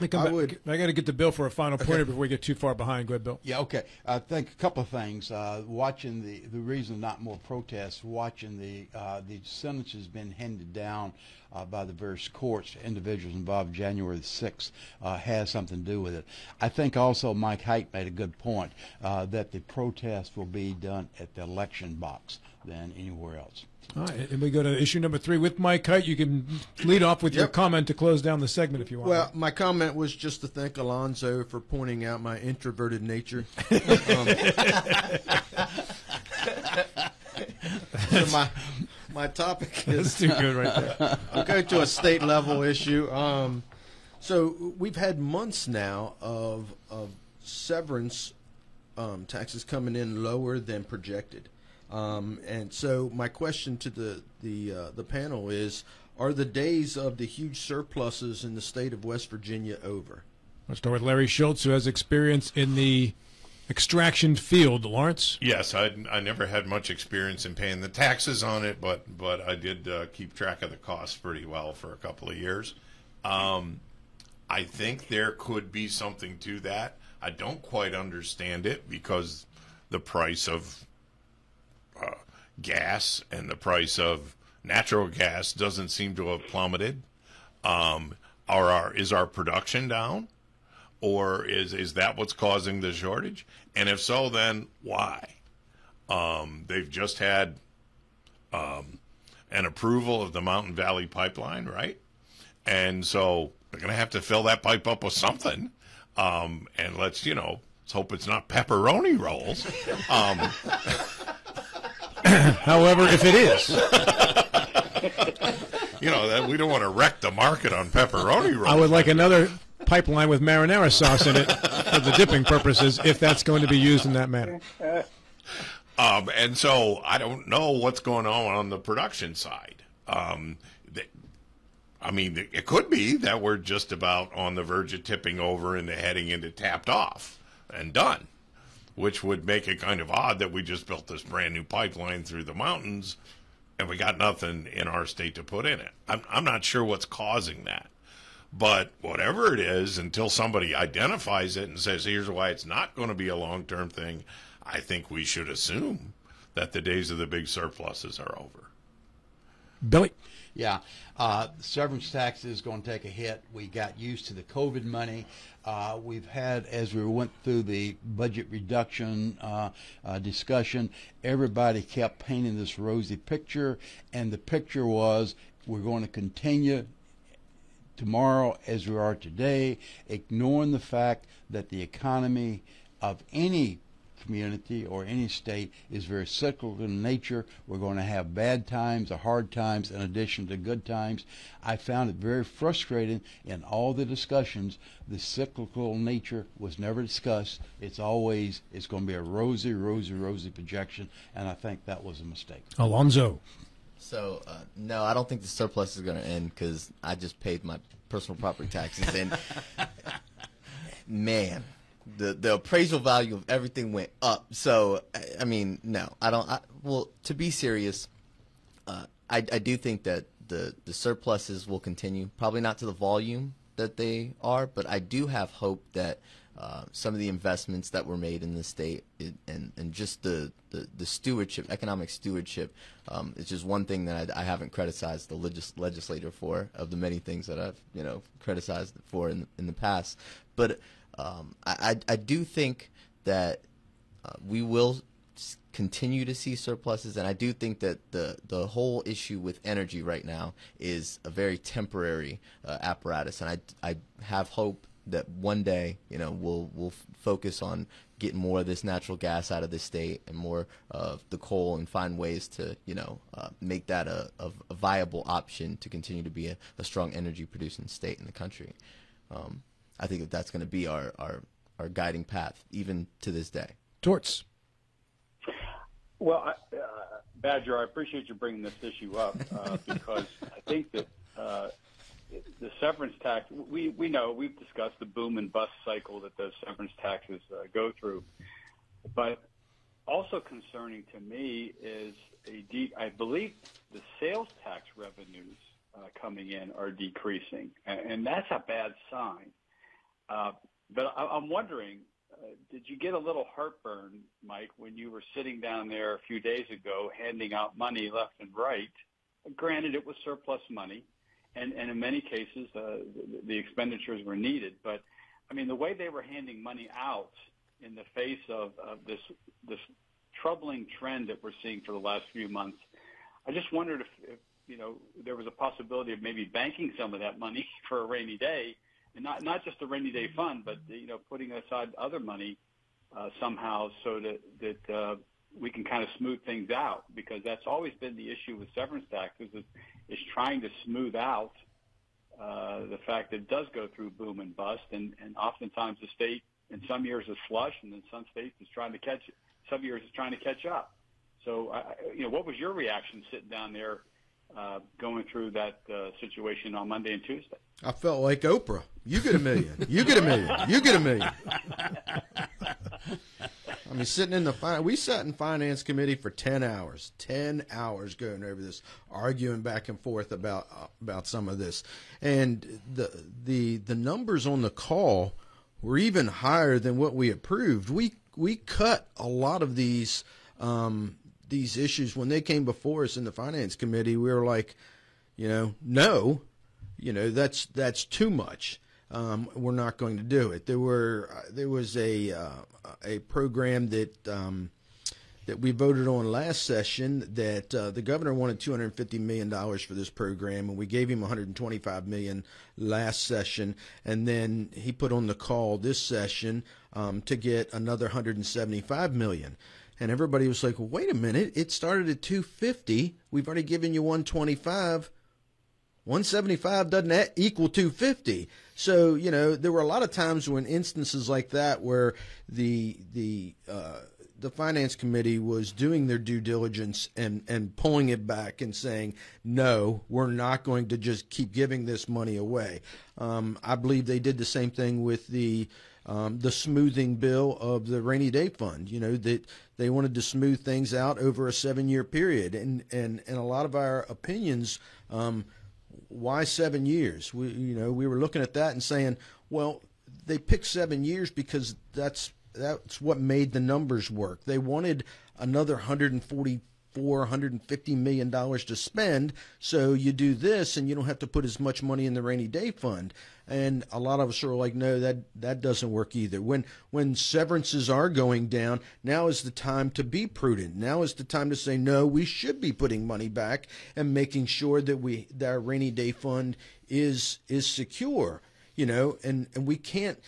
I back. would- I got to get the Bill for a final pointer before we get too far behind. Go ahead, Bill. Yeah, okay. I think a couple of things. Uh, watching the the reason not more protests, watching the uh, the sentences been handed down uh, by the various courts, individuals involved January the sixth, uh, has something to do with it. I think also Mike Haight made a good point uh, that the protest will be done at the election box than anywhere else. All right, and we go to issue number three with Mike Kite. You can lead off with your comment to close down the segment if you want. Well, my comment was just to thank Alonzo for pointing out my introverted nature. Um, so my my topic that's is too good right there. I'll go to a state level issue. Um, so we've had months now of of severance um, taxes coming in lower than projected. Um, and so my question to the the uh, the panel is: Are the days of the huge surpluses in the state of West Virginia over? Let's start with Larry Schultz, who has experience in the extraction field. Lawrence. Yes, I, I never had much experience in paying the taxes on it, but but I did uh, keep track of the costs pretty well for a couple of years. Um, I think there could be something to that. I don't quite understand it because the price of uh, gas and the price of natural gas doesn't seem to have plummeted. Um, are our is our production down? or is is that what's causing the shortage? And if so, then why? Um, they've just had um, an approval of the Mountain Valley Pipeline, right? And so they're going to have to fill that pipe up with something. Um, and let's you know, let's hope it's not pepperoni rolls. However, if it is, you know that we don't want to wreck the market on pepperoni rolls. I would like another pipeline with marinara sauce in it for the dipping purposes, if that's going to be used in that manner. Um, and so I don't know what's going on on the production side. Um, I mean, it could be that we're just about on the verge of tipping over and heading into tapped off and done, which would make it kind of odd that we just built this brand new pipeline through the mountains and we got nothing in our state to put in it. I'm, I'm not sure what's causing that. But whatever it is, until somebody identifies it and says, here's why it's not going to be a long term thing, I think we should assume that the days of the big surpluses are over. Billy. Yeah, uh, severance tax is going to take a hit. We got used to the COVID money. Uh, we've had, as we went through the budget reduction uh, uh, discussion, everybody kept painting this rosy picture, and the picture was we're going to continue tomorrow as we are today, ignoring the fact that the economy of any community or any state is very cyclical in nature. We're going to have bad times or hard times in addition to good times. I found it very frustrating in all the discussions. The cyclical nature was never discussed. It's always it's going to be a rosy, rosy, rosy projection, and I think that was a mistake. Alonzo. So uh, no, I don't think the surplus is going to end because I just paid my personal property taxes and man, the the appraisal value of everything went up. So I- mean, no, I don't. I, well, to be serious, uh, I I do think that the the surpluses will continue. Probably not to the volume that they are, but I do have hope that. Uh, some of the investments that were made in the state it, and and just the, the, the stewardship, economic stewardship, um, it's just one thing that I, I haven't criticized the legis- legislator for of the many things that I've you know criticized for in in the past. But um, I, I do think that uh, we will continue to see surpluses, and I do think that the the whole issue with energy right now is a very temporary uh, apparatus, and I I have hope that one day you know we'll we'll focus on getting more of this natural gas out of the state and more of the coal and find ways to you know uh, make that a, a, a viable option to continue to be a, a strong energy producing state in the country. Um, I think that that's going to be our, our our guiding path even to this day. Torts. Well, I- uh, Badger, I appreciate you bringing this issue up uh, because I think that uh, the severance tax, we, we know, we've discussed the boom and bust cycle that those severance taxes uh, go through. But also concerning to me is a de- I believe the sales tax revenues uh, coming in are decreasing, and, and that's a bad sign. Uh, but I, I'm wondering, uh, did you get a little heartburn, Mike, when you were sitting down there a few days ago handing out money left and right? Granted, it was surplus money, and, and in many cases, uh, the, the expenditures were needed. But I mean, the way they were handing money out in the face of, of this this troubling trend that we're seeing for the last few months, I just wondered if, if you know there was a possibility of maybe banking some of that money for a rainy day, and not not just a rainy day fund, but you know putting aside other money uh, somehow so that that uh, we can kind of smooth things out because that's always been the issue with severance taxes is is trying to smooth out uh, the fact that it does go through boom and bust, and and oftentimes the state in some years is flush, and in some states is trying to catch some years is trying to catch up. So, I you know, what was your reaction sitting down there uh, going through that uh, situation on Monday and Tuesday? I felt like Oprah. You get a million. You get a million. You get a million. I mean, sitting in the we sat in finance committee for ten hours, ten hours going over this, arguing back and forth about uh, about some of this, and the the the numbers on the call were even higher than what we approved. We we cut a lot of these um, these issues when they came before us in the finance committee. We were like, you know, no, you know that's that's too much. Um, we're not going to do it. There were uh, there was a uh, a program that um, that we voted on last session that uh, the governor wanted 250 million dollars for this program, and we gave him 125 million last session, and then he put on the call this session um, to get another 175 million. And everybody was like, well, "Wait a minute! It started at 250. We've already given you 125." 175 doesn't equal 250. So, you know, there were a lot of times when instances like that where the the uh, the finance committee was doing their due diligence and and pulling it back and saying, "No, we're not going to just keep giving this money away." Um, I believe they did the same thing with the um, the smoothing bill of the rainy day fund. You know that they wanted to smooth things out over a seven year period, and and and a lot of our opinions. Um, why seven years? We, you know, we were looking at that and saying, well, they picked seven years because that's that's what made the numbers work. They wanted another 144, 150 million dollars to spend, so you do this and you don't have to put as much money in the rainy day fund. And a lot of us are like, no, that that doesn't work either. When when severances are going down, now is the time to be prudent. Now is the time to say no. We should be putting money back and making sure that we that our rainy day fund is is secure. You know, and and we can't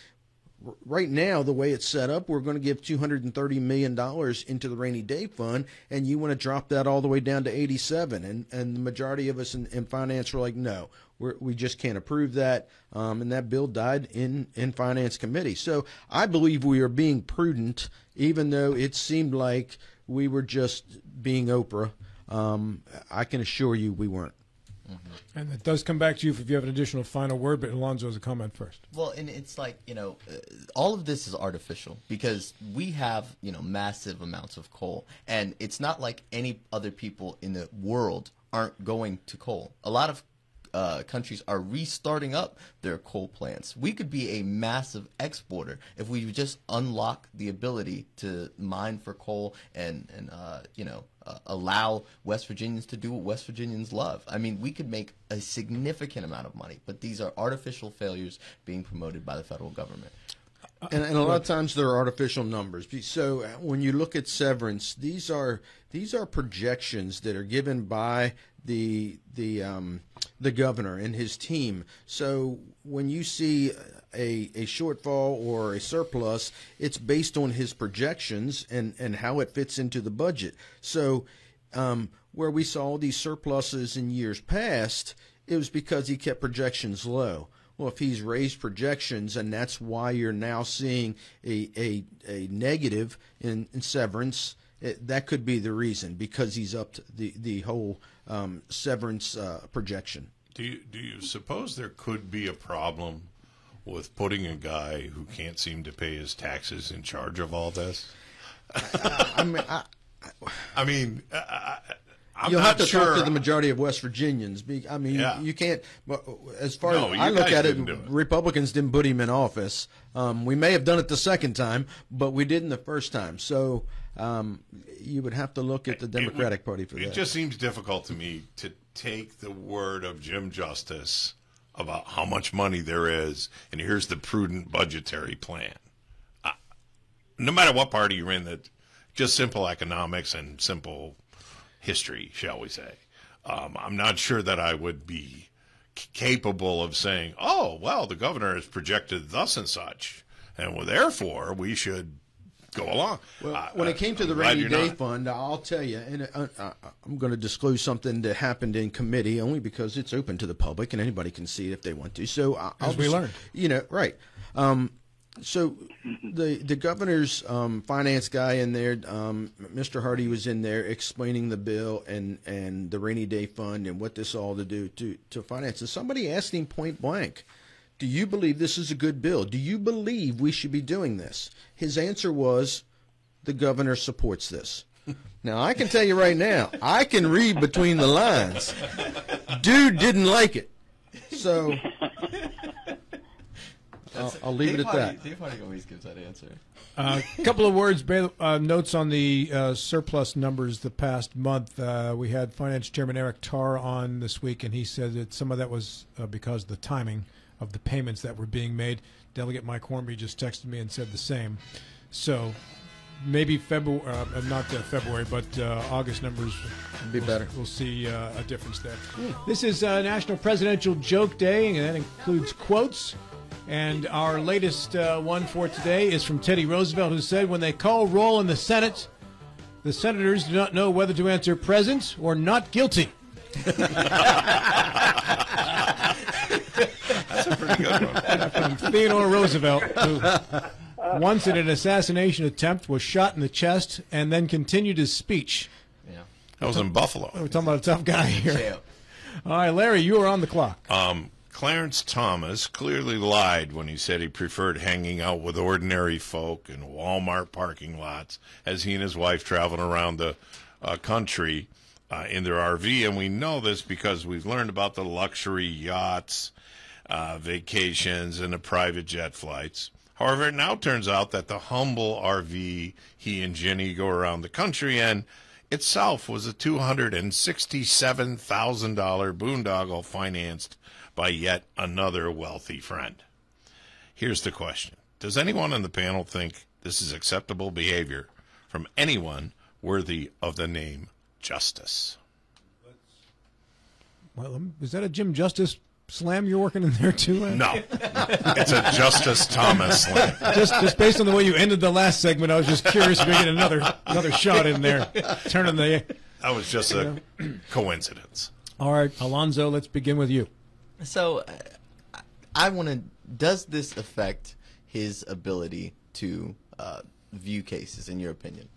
right now, the way it's set up, we're going to give $230 million into the rainy day fund, and you want to drop that all the way down to 87. And, and the majority of us in, in finance were like, no, we're, we just can't approve that. Um, and that bill died in, in finance committee. So I believe we are being prudent, even though it seemed like we were just being Oprah. Um, I can assure you we weren't. And it does come back to you if you have an additional final word, but Alonzo has a comment first. Well, and it's like you know, uh, all of this is artificial because we have you know massive amounts of coal, and it's not like any other people in the world aren't going to coal. A lot of uh, countries are restarting up their coal plants. We could be a massive exporter if we just unlock the ability to mine for coal and and uh, you know uh, allow West Virginians to do what West Virginians love. I mean, we could make a significant amount of money, but these are artificial failures being promoted by the federal government. And, and a lot of times they're artificial numbers. So uh, when you look at severance, these are these are projections that are given by the the um, the governor and his team. So when you see a, a shortfall or a surplus, it's based on his projections and, and how it fits into the budget. So um, where we saw these surpluses in years past, it was because he kept projections low. Well, if he's raised projections, and that's why you're now seeing a a, a negative in, in severance, it, that could be the reason because he's upped the the whole um, severance uh, projection. Do you, do you suppose there could be a problem with putting a guy who can't seem to pay his taxes in charge of all this? I mean, I, I mean, I, I'm you'll have to sure. talk to the majority of West Virginians. Be- I mean, Yeah. you can't. As far No, as I look at it, it. Republicans didn't put him in office. Um, we may have done it the second time, but we didn't the first time. So um, you would have to look at the would- Democratic Party for It that. It just seems difficult to me to take the word of Jim Justice about how much money there is, and here's the prudent budgetary plan. Uh, no matter what party you're in, that just simple economics and simple history, shall we say. Um, I'm not sure that I would be c- capable of saying, "Oh, well, the governor has projected thus and such, and well, therefore we should go along." Well, Uh, when it came to I'm the glad rainy day not. fund, I'll tell you, and uh, uh, I'm going to disclose something that happened in committee only because it's open to the public and anybody can see it if they want to. So, I- I'll As we just- learned. you know, right. Um, so, the the governor's um, finance guy in there, um, Mr. Hardy, was in there explaining the bill and, and the rainy day fund and what this all to do to to finance. And somebody asked him point blank. Do you believe this is a good bill? Do you believe we should be doing this? His answer was, the governor supports this. Now, I can tell you right now, I can read between the lines. Dude didn't like it. So, I'll, I'll leave it at that. Dave Hardy always gives that answer. A couple of words, uh, notes on the uh, surplus numbers the past month. Uh, we had Finance Chairman Eric Tarr on this week, and he said that some of that was uh, because of the timing of the payments that were being made. Delegate Mike Hornby just texted me and said the same. So maybe February, uh, not uh, February, but uh, August numbers Be we'll- better. We'll see uh, a difference there. This is uh, National Presidential Joke Day, and that includes quotes. And our latest uh, one for today is from Teddy Roosevelt, who said, When they call roll in the Senate, the senators do not know whether to answer present or not guilty. That's a pretty good one. From Theodore Roosevelt, who once in an assassination attempt was shot in the chest and then continued his speech. Yeah. That was in Buffalo. We're talking about a tough guy here. All right, Larry, you are on the clock. Um, Clarence Thomas clearly lied when he said he preferred hanging out with ordinary folk in Walmart parking lots as he and his wife traveled around the uh, country uh, in their RV. And we know this because we've learned about the luxury yachts, uh, vacations, and the private jet flights. However, it now turns out that the humble RV he and Ginni go around the country in itself was a $267,000 boondoggle financed by yet another wealthy friend. Here's the question Does anyone on the panel think this is acceptable behavior from anyone worthy of the name Justice? Well, is that a Jim Justice slam you're working in there too? Ed? No, it's a Justice Thomas slam. Just, just based on the way you ended the last segment, I was just curious if we get another another shot in there, turning the. That was just a coincidence. All right, Alonzo, let's begin with you. So, uh, I want to. Does this affect his ability to uh, view cases, in your opinion?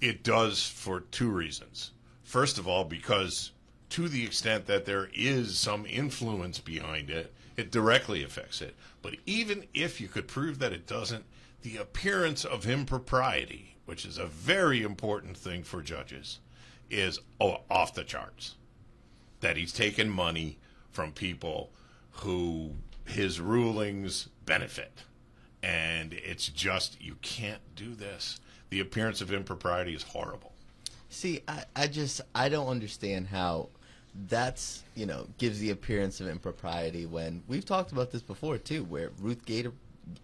It does for two reasons. First of all, because to the extent that there is some influence behind it, it directly affects it. But even if you could prove that it doesn't, the appearance of impropriety, which is a very important thing for judges, is off the charts. That he's taken money from people who his rulings benefit. And it's just, you can't do this. The appearance of impropriety is horrible. See, I, I just I don't understand how that's you know gives the appearance of impropriety when we've talked about this before too, where Ruth Gator.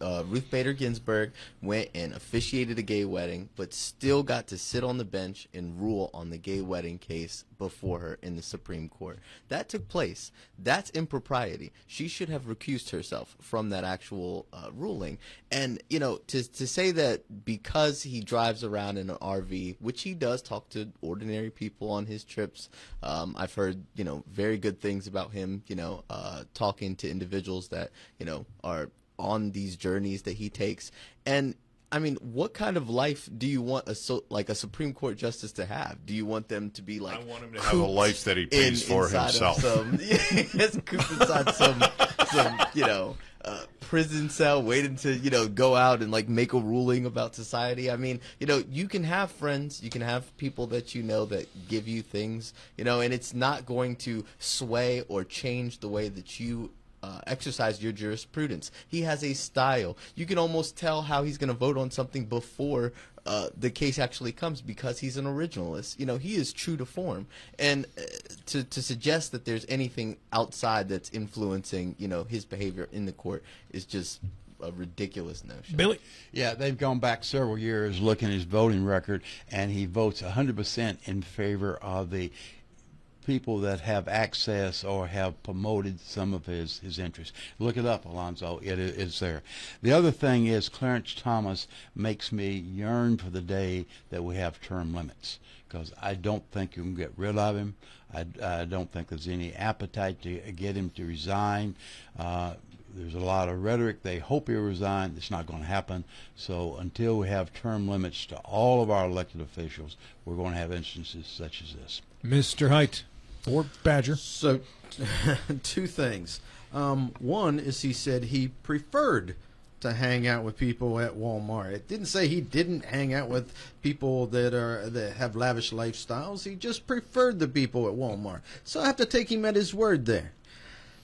Uh, Ruth Bader Ginsburg went and officiated a gay wedding, but still got to sit on the bench and rule on the gay wedding case before her in the Supreme Court. That took place. That's impropriety. She should have recused herself from that actual uh, ruling. And you know, to to say that because he drives around in an RV, which he does talk to ordinary people on his trips, um, I've heard you know very good things about him. You know, uh, talking to individuals that you know are on these journeys that he takes and I mean, what kind of life do you want a so, like a Supreme Court justice to have? Do you want them to be like? I want him to have a life that he pays for himself. Some, yes, cooped inside some, some, you know, uh, prison cell, waiting to, you know, go out and like make a ruling about society. I mean, you know, you can have friends, you can have people that you know that give you things, you know, and it's not going to sway or change the way that you uh, exercise your jurisprudence. He has a style. You can almost tell how he's going to vote on something before uh, the case actually comes because he's an originalist. You know, he is true to form. And uh, to to suggest that there's anything outside that's influencing, you know, his behavior in the court is just a ridiculous notion. Billy, Yeah, they've gone back several years looking at his voting record, and he votes 100% in favor of the people that have access or have promoted some of his, his interests. Look it up, Alonzo. It is there. The other thing is Clarence Thomas makes me yearn for the day that we have term limits because I don't think you can get rid of him. I, I don't think there's any appetite to get him to resign. Uh, there's a lot of rhetoric. They hope he'll resign. It's not going to happen. So until we have term limits to all of our elected officials, we're going to have instances such as this. Mr. Height, or Badger. So, two things. Um, one is he said he preferred to hang out with people at Walmart. It didn't say he didn't hang out with people that are that have lavish lifestyles. He just preferred the people at Walmart. So I have to take him at his word there.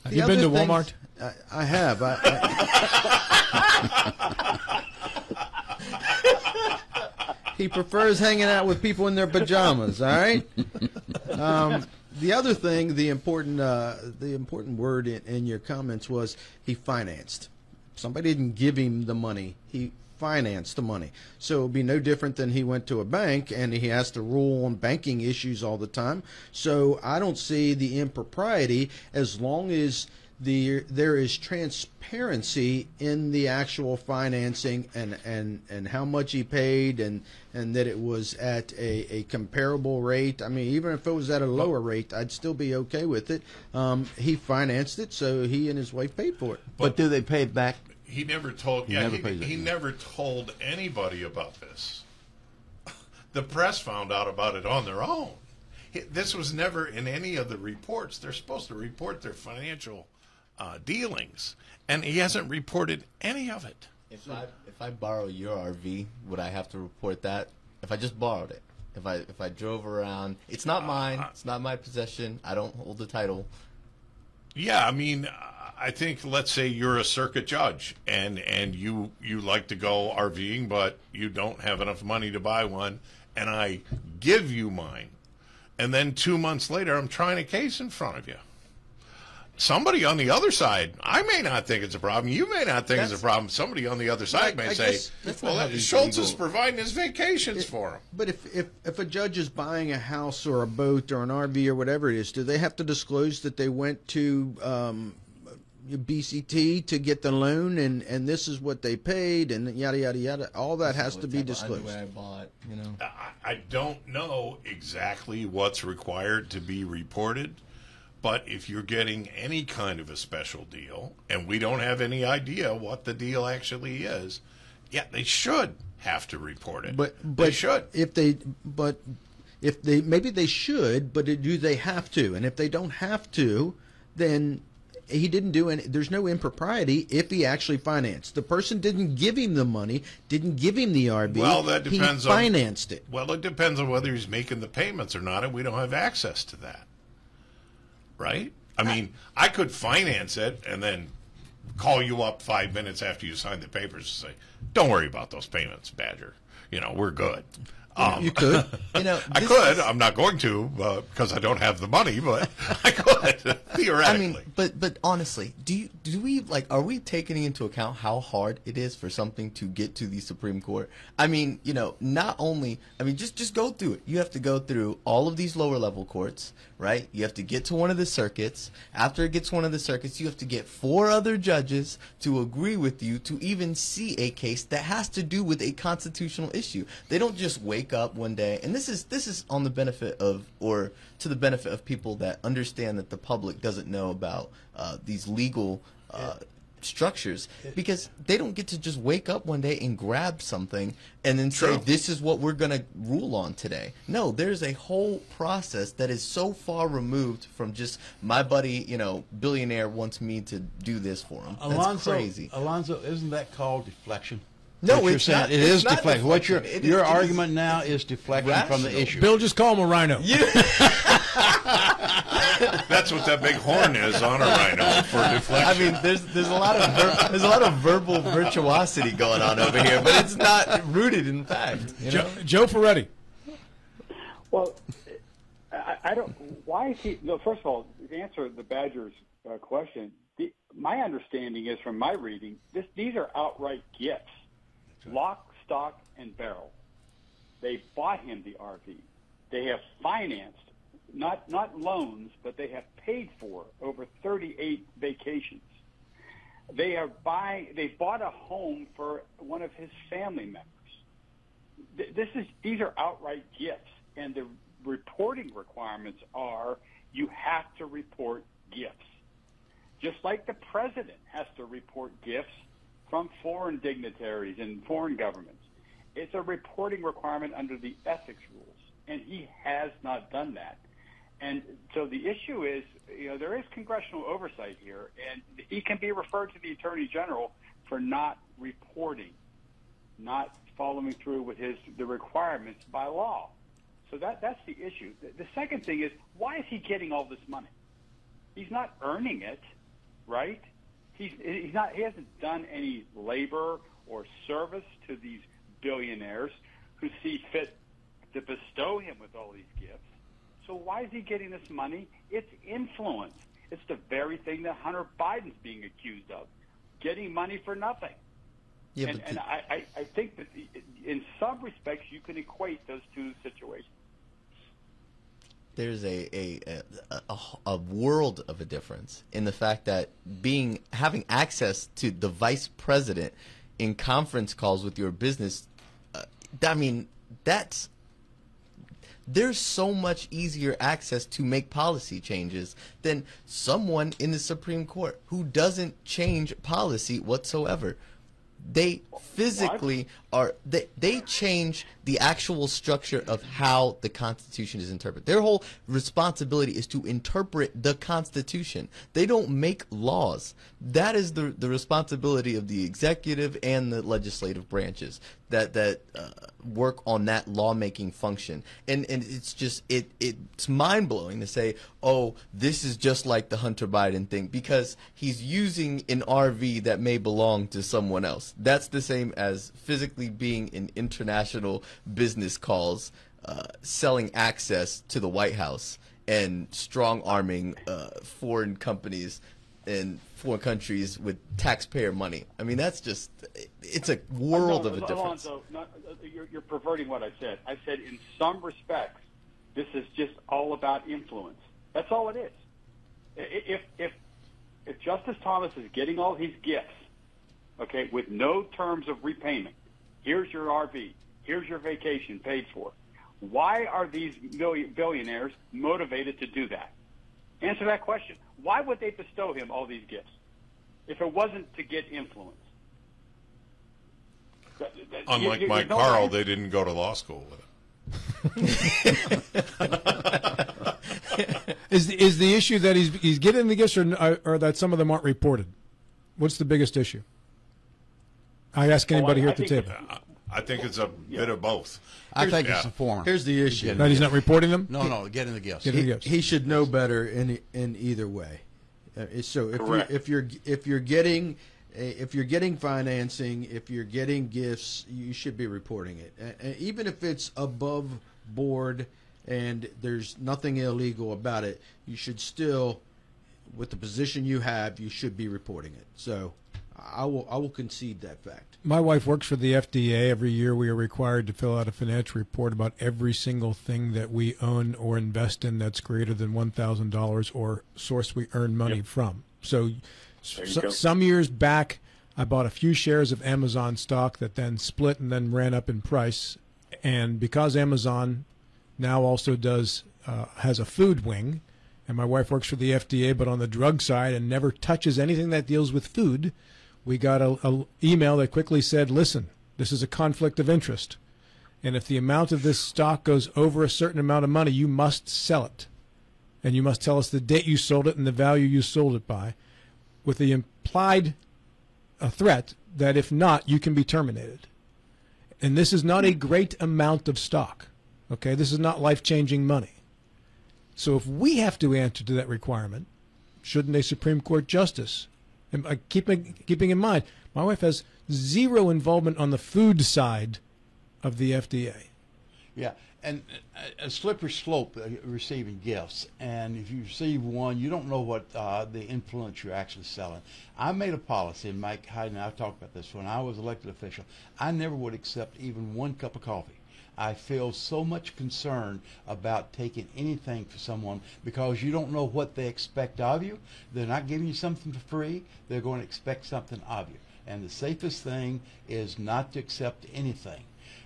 Have The you been to thing- Walmart? I, I have. I, I- he prefers hanging out with people in their pajamas. All right. Um, the other thing, the important, uh, the important word in, in your comments was he financed. Somebody didn't give him the money. He financed the money. So it would be no different than he went to a bank and he has to rule on banking issues all the time. So I don't see the impropriety as long as the there is transparency in the actual financing and, and, and how much he paid and and that it was at a, a comparable rate. I mean, even if it was at a lower rate, I'd still be okay with it. Um, he financed it, so he and his wife paid for it. But do they pay it back? He never told. He yeah, never he, pays he never told anybody about this. The press found out about it on their own. This was never in any of the reports. They're supposed to report their financial uh, dealings, and he hasn't reported any of it. If I if I borrow your RV, would I have to report that? If I just borrowed it, if I if I drove around, it's not mine. It's not my possession. I don't hold the title. Yeah, I mean, I think let's say you're a circuit judge and and you you like to go RVing, but you don't have enough money to buy one, and I give you mine, and then two months later I'm trying a case in front of you. Somebody on the other side, I may not think it's a problem. You may not think it's a problem. Somebody on the other side I- may I say, "Well, not how that- these Schultz is providing his vacations for him." But if, if if a judge is buying a house or a boat or an RV or whatever it is, do they have to disclose that they went to um, BCT to get the loan, and and this is what they paid, and yada yada yada. All that has to be disclosed. I bought, you know. I, I don't know exactly what's required to be reported, but if you're getting any kind of a special deal, and we don't have any idea what the deal actually is, yeah, they should have to report it. But they should. if they but if they maybe they should, but do they have to? And if they don't have to, then he didn't do any. There's no impropriety if he actually financed. The person didn't give him the money, didn't give him the RV. Well, that depends He on- financed it. Well, it depends on whether he's making the payments or not, and we don't have access to that. Right? I mean, I could finance it and then call you up five minutes after you sign the papers and say, "Don't worry about those payments, Badger. You know, we're good." Um, you could. You know, I could. is- I'm not going to uh, because I don't have the money, but I could theoretically. I mean, but but honestly, do you do we like are we taking into account how hard it is for something to get to the Supreme Court? I mean, you know, not only I mean, just just go through it. You have to go through all of these lower level courts, right? You have to get to one of the circuits. After it gets one of the circuits, you have to get four other judges to agree with you to even see a case that has to do with a constitutional issue. They don't just wake up one day, and this is this is on the benefit of or to the benefit of people that understand that the public doesn't know about uh, these legal uh, structures because they don't get to just wake up one day and grab something and then say this is what we're going to rule on today. No, there's a whole process that is so far removed from just my buddy, you know, billionaire wants me to do this for him. That's Alonzo, crazy. Alonzo, isn't that called deflection? No, What you're it's saying- not- It it's is not deflection. What your deflection. Your it is argument now is deflection from the issue. Bill, just call him a RINO. That's what that big horn is on a rhino for deflection. I mean, there's there's a lot of ver- there's a lot of verbal virtuosity going on over here, but it's not rooted in fact. You know? Joe, Joe Ferretti. Well, I, I don't. Why is he? No, first of all, to answer the Badgers' uh, question, the, my understanding is from my reading, this these are outright gifts, lock, stock, and barrel. They bought him the RV. They have financed, not not loans, but they have paid for over 38 vacations. They are buying. They bought a home for one of his family members th- this is these are outright gifts, and the reporting requirements are you have to report gifts, just like the president has to report gifts from foreign dignitaries and foreign governments. It's a reporting requirement under the ethics rules, and he has not done that. And so the issue is, you know, there is congressional oversight here, and he can be referred to the attorney general for not reporting not following through with his the requirements by law. So that that's the issue. The, the second thing is why is he getting all this money? He's not earning it, right? He's he's not he hasn't done any labor or service to these billionaires who see fit to bestow him with all these gifts. So why is he getting this money? It's influence. It's the very thing that Hunter Biden's being accused of, getting money for nothing. Yeah, and and I, I, I think that in some respects you can equate those two situations. there's a a, a a a world of a difference in the fact that being having access to the vice president in conference calls with your business uh, i mean that's there's so much easier access to make policy changes than someone in the Supreme Court who doesn't change policy whatsoever. They physically are they they change the actual structure of how the Constitution is interpreted. Their whole responsibility is to interpret the Constitution. They don't make laws. That is the the responsibility of the executive and the legislative branches that that uh, work on that lawmaking function. And and it's just it it's mind blowing to say, oh, this is just like the Hunter Biden thing because he's using an RV that may belong to someone else. That's the same as physically being in international business calls, uh, selling access to the White House and strong arming uh, foreign companies in foreign countries with taxpayer money. I mean, that's just it's a world No, of a difference. Alonzo, not, uh, you're, you're perverting what I said. I said in some respects, this is just all about influence. That's all it is. If if if Justice Thomas is getting all these gifts, okay, with no terms of repayment, here's your RV, here's your vacation paid for. Why are these billionaires motivated to do that? Answer that question. Why would they bestow him all these gifts if it wasn't to get influence? That- that- you- Unlike you- Mike you know Carl, they didn't go to law school with him. Is the, is the issue that he's he's getting the gifts, or, or that some of them aren't reported? What's the biggest issue? I ask anybody I- here I at the think table. I- I think it's a bit of both. I think Yeah. it's the former. Here's the issue. That he's not reporting them. no, no, getting the gifts. Getting- he, Yes. he should know better in in either way. Uh, so if Correct. you if you're if you're getting uh, if you're getting financing, if you're getting gifts, you should be reporting it, uh, uh, even if it's above board and there's nothing illegal about it. You should still, with the position you have, you should be reporting it. So, I will I will concede that fact. My wife works for the FDA. Every year, we are required to fill out a financial report about every single thing that we own or invest in that's greater than one thousand dollars or source we earn money from. So, so some years back, I bought a few shares of Amazon stock that then split and then ran up in price. And because Amazon now also does uh, has a food wing, and my wife works for the FDA, but on the drug side and never touches anything that deals with food. We got a, a email that quickly said, "Listen, this is a conflict of interest, and if the amount of this stock goes over a certain amount of money, you must sell it, and you must tell us the date you sold it and the value you sold it by, with the implied a threat that if not, you can be terminated." And this is not a great amount of stock. Okay, this is not life changing money. So if we have to answer to that requirement, shouldn't a Supreme Court justice? And uh, keeping keeping in mind, my wife has zero involvement on the food side of the FDA. Yeah, and a, a slippery slope uh, receiving gifts. And if you receive one, you don't know what uh, the influence you're actually selling. I made a policy, and Mike Hyde and I talked about this when I was elected official. I never would accept even one cup of coffee. I feel so much concern about taking anything for someone because you don't know what they expect of you. They're not giving you something for free. They're going to expect something of you. And the safest thing is not to accept anything.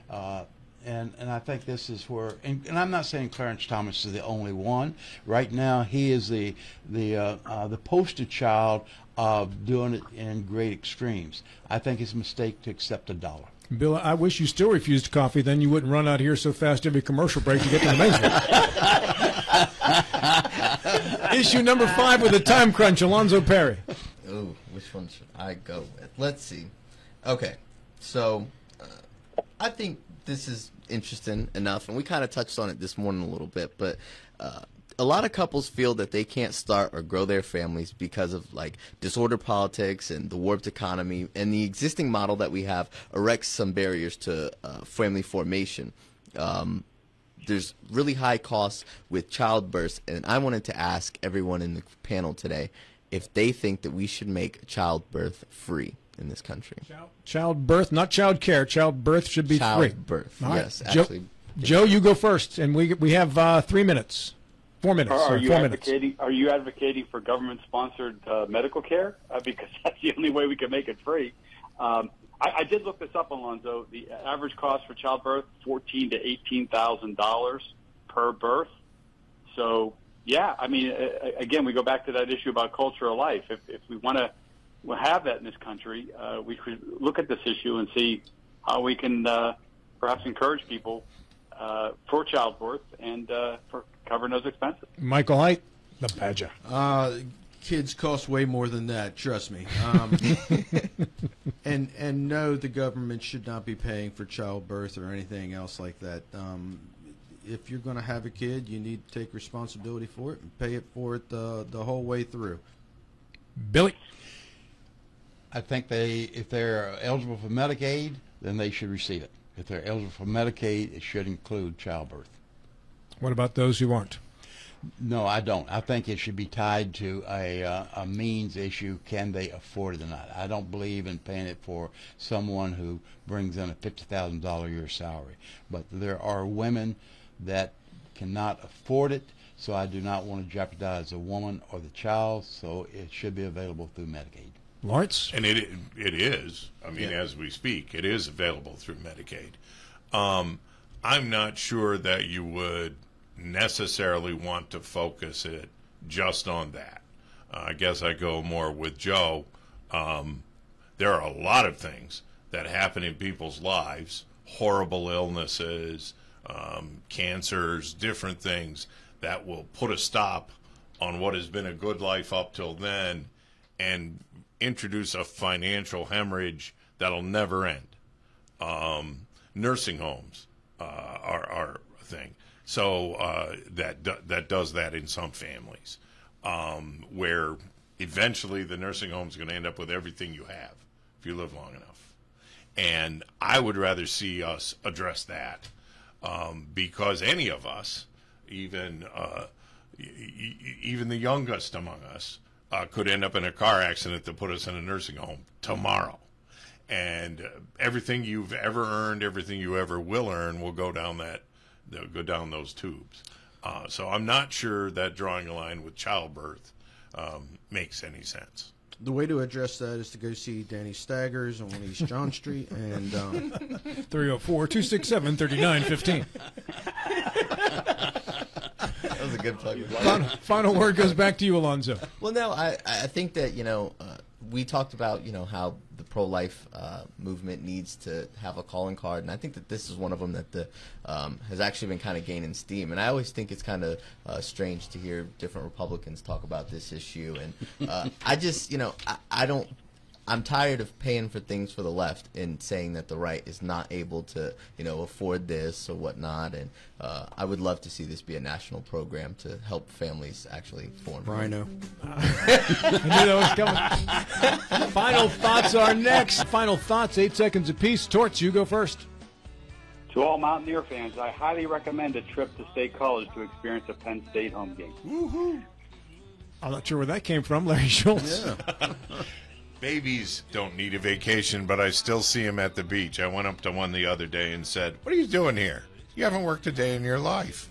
Uh, and and I think this is where, and, and I'm not saying Clarence Thomas is the only one. Right now, he is the the uh, uh, the poster child of doing it in great extremes. I think it's a mistake to accept a dollar. Bill, I wish you still refused coffee. Then you wouldn't run out here so fast every commercial break to get to the basement. Issue number five with a time crunch, Alonzo Perry. Ooh, which one should I go with? Let's see. Okay, so uh, I think this is interesting enough, and we kind of touched on it this morning a little bit, but uh, a lot of couples feel that they can't start or grow their families because of like disorder politics and the warped economy, and the existing model that we have erects some barriers to uh, family formation. Um, there's really high costs with childbirth, and I wanted to ask everyone in the panel today if they think that we should make childbirth free in this country. Childbirth, not child care. Childbirth should be free. Childbirth, All right. yes, Joe, actually. Joe, you go first, and we we have uh, three minutes, four minutes, Are, sorry, you four minutes. advocating? Are you advocating for government-sponsored uh, medical care? Uh, because that's the only way we can make it free. Um, I, I did look this up, Alonzo. The average cost for childbirth fourteen to eighteen thousand dollars per birth. So, yeah, I mean, uh, again, we go back to that issue about culture of life. If, if we want to have that in this country, uh, we should look at this issue and see how we can uh, perhaps encourage people uh, for childbirth and uh, for covering those expenses. Michael Height, the Badger. Uh, kids cost way more than that. Trust me. Um, and and no, the government should not be paying for childbirth or anything else like that. Um, if you're going to have a kid, you need to take responsibility for it and pay it for it the the whole way through. Billy. I think they, if they're eligible for Medicaid, then they should receive it. If they're eligible for Medicaid, it should include childbirth. What about those who aren't? No, I don't. I think it should be tied to a uh, a means issue. Can they afford it or not? I don't believe in paying it for someone who brings in a fifty thousand dollar year salary. But there are women that cannot afford it, So I do not want to jeopardize the woman or the child. So it should be available through Medicaid. Lawrence? And it it is. I mean, as we speak, it is available through Medicaid. Um, I'm not sure that you would necessarily want to focus it just on that. Uh, I guess I go more with Joe. Um, there are a lot of things that happen in people's lives horrible illnesses, um, cancers, different things that will put a stop on what has been a good life up till then and introduce a financial hemorrhage that'll never end. Um, nursing homes uh, are, are a thing. So uh, that that does that in some families, um, where eventually the nursing home is going to end up with everything you have if you live long enough. And I would rather see us address that um, because any of us, even uh, even the youngest among us, uh, could end up in a car accident that put us in a nursing home tomorrow. And uh, everything you've ever earned, everything you ever will earn, will go down that, they'll go down those tubes. Uh, so I'm not sure that drawing a line with childbirth um, makes any sense. The way to address that is to go see Danny Staggers on East John Street, and um, 304 267 3915. That was a good plug. Final, final word goes back to you, Alonzo. Well, no, I, I think that, you know, uh, we talked about, you know, how the pro life uh, movement needs to have a calling card. And I think that this is one of them that the, um, has actually been kind of gaining steam. And I always think it's kind of uh, strange to hear different Republicans talk about this issue. And uh, I just, you know, I, I don't I'm tired of paying for things for the left and saying that the right is not able to, you know, afford this or whatnot. And uh, I would love to see this be a national program to help families actually form. RINO. I knew that was coming. Final thoughts are next. Final thoughts, eight seconds apiece. Torts, you go first. To all Mountaineer fans, I highly recommend a trip to State College to experience a Penn State home game. I'm not sure where that came from, Larry Schultz. Yeah. Babies don't need a vacation, but I still see them at the beach. I went up to one the other day and said, What are you doing here? You haven't worked a day in your life.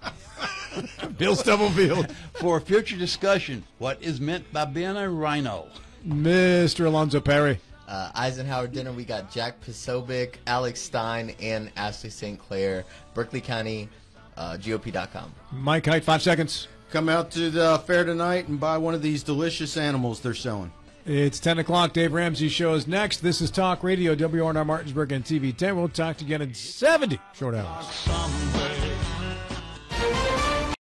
Bill Stubblefield. For future discussion, what is meant by being a RINO? Mr. Alonzo Perry. Uh, Eisenhower dinner. We got Jack Posobiec, Alex Stein, and Ashley St. Clair. Berkeley County, uh, GOP.com. Mike Height, five seconds. Come out to the fair tonight and buy one of these delicious animals they're selling. It's 10 o'clock. Dave Ramsey show is next. This is Talk Radio, WRNR Martinsburg and TV 10. We'll talk to you again in 70 short hours.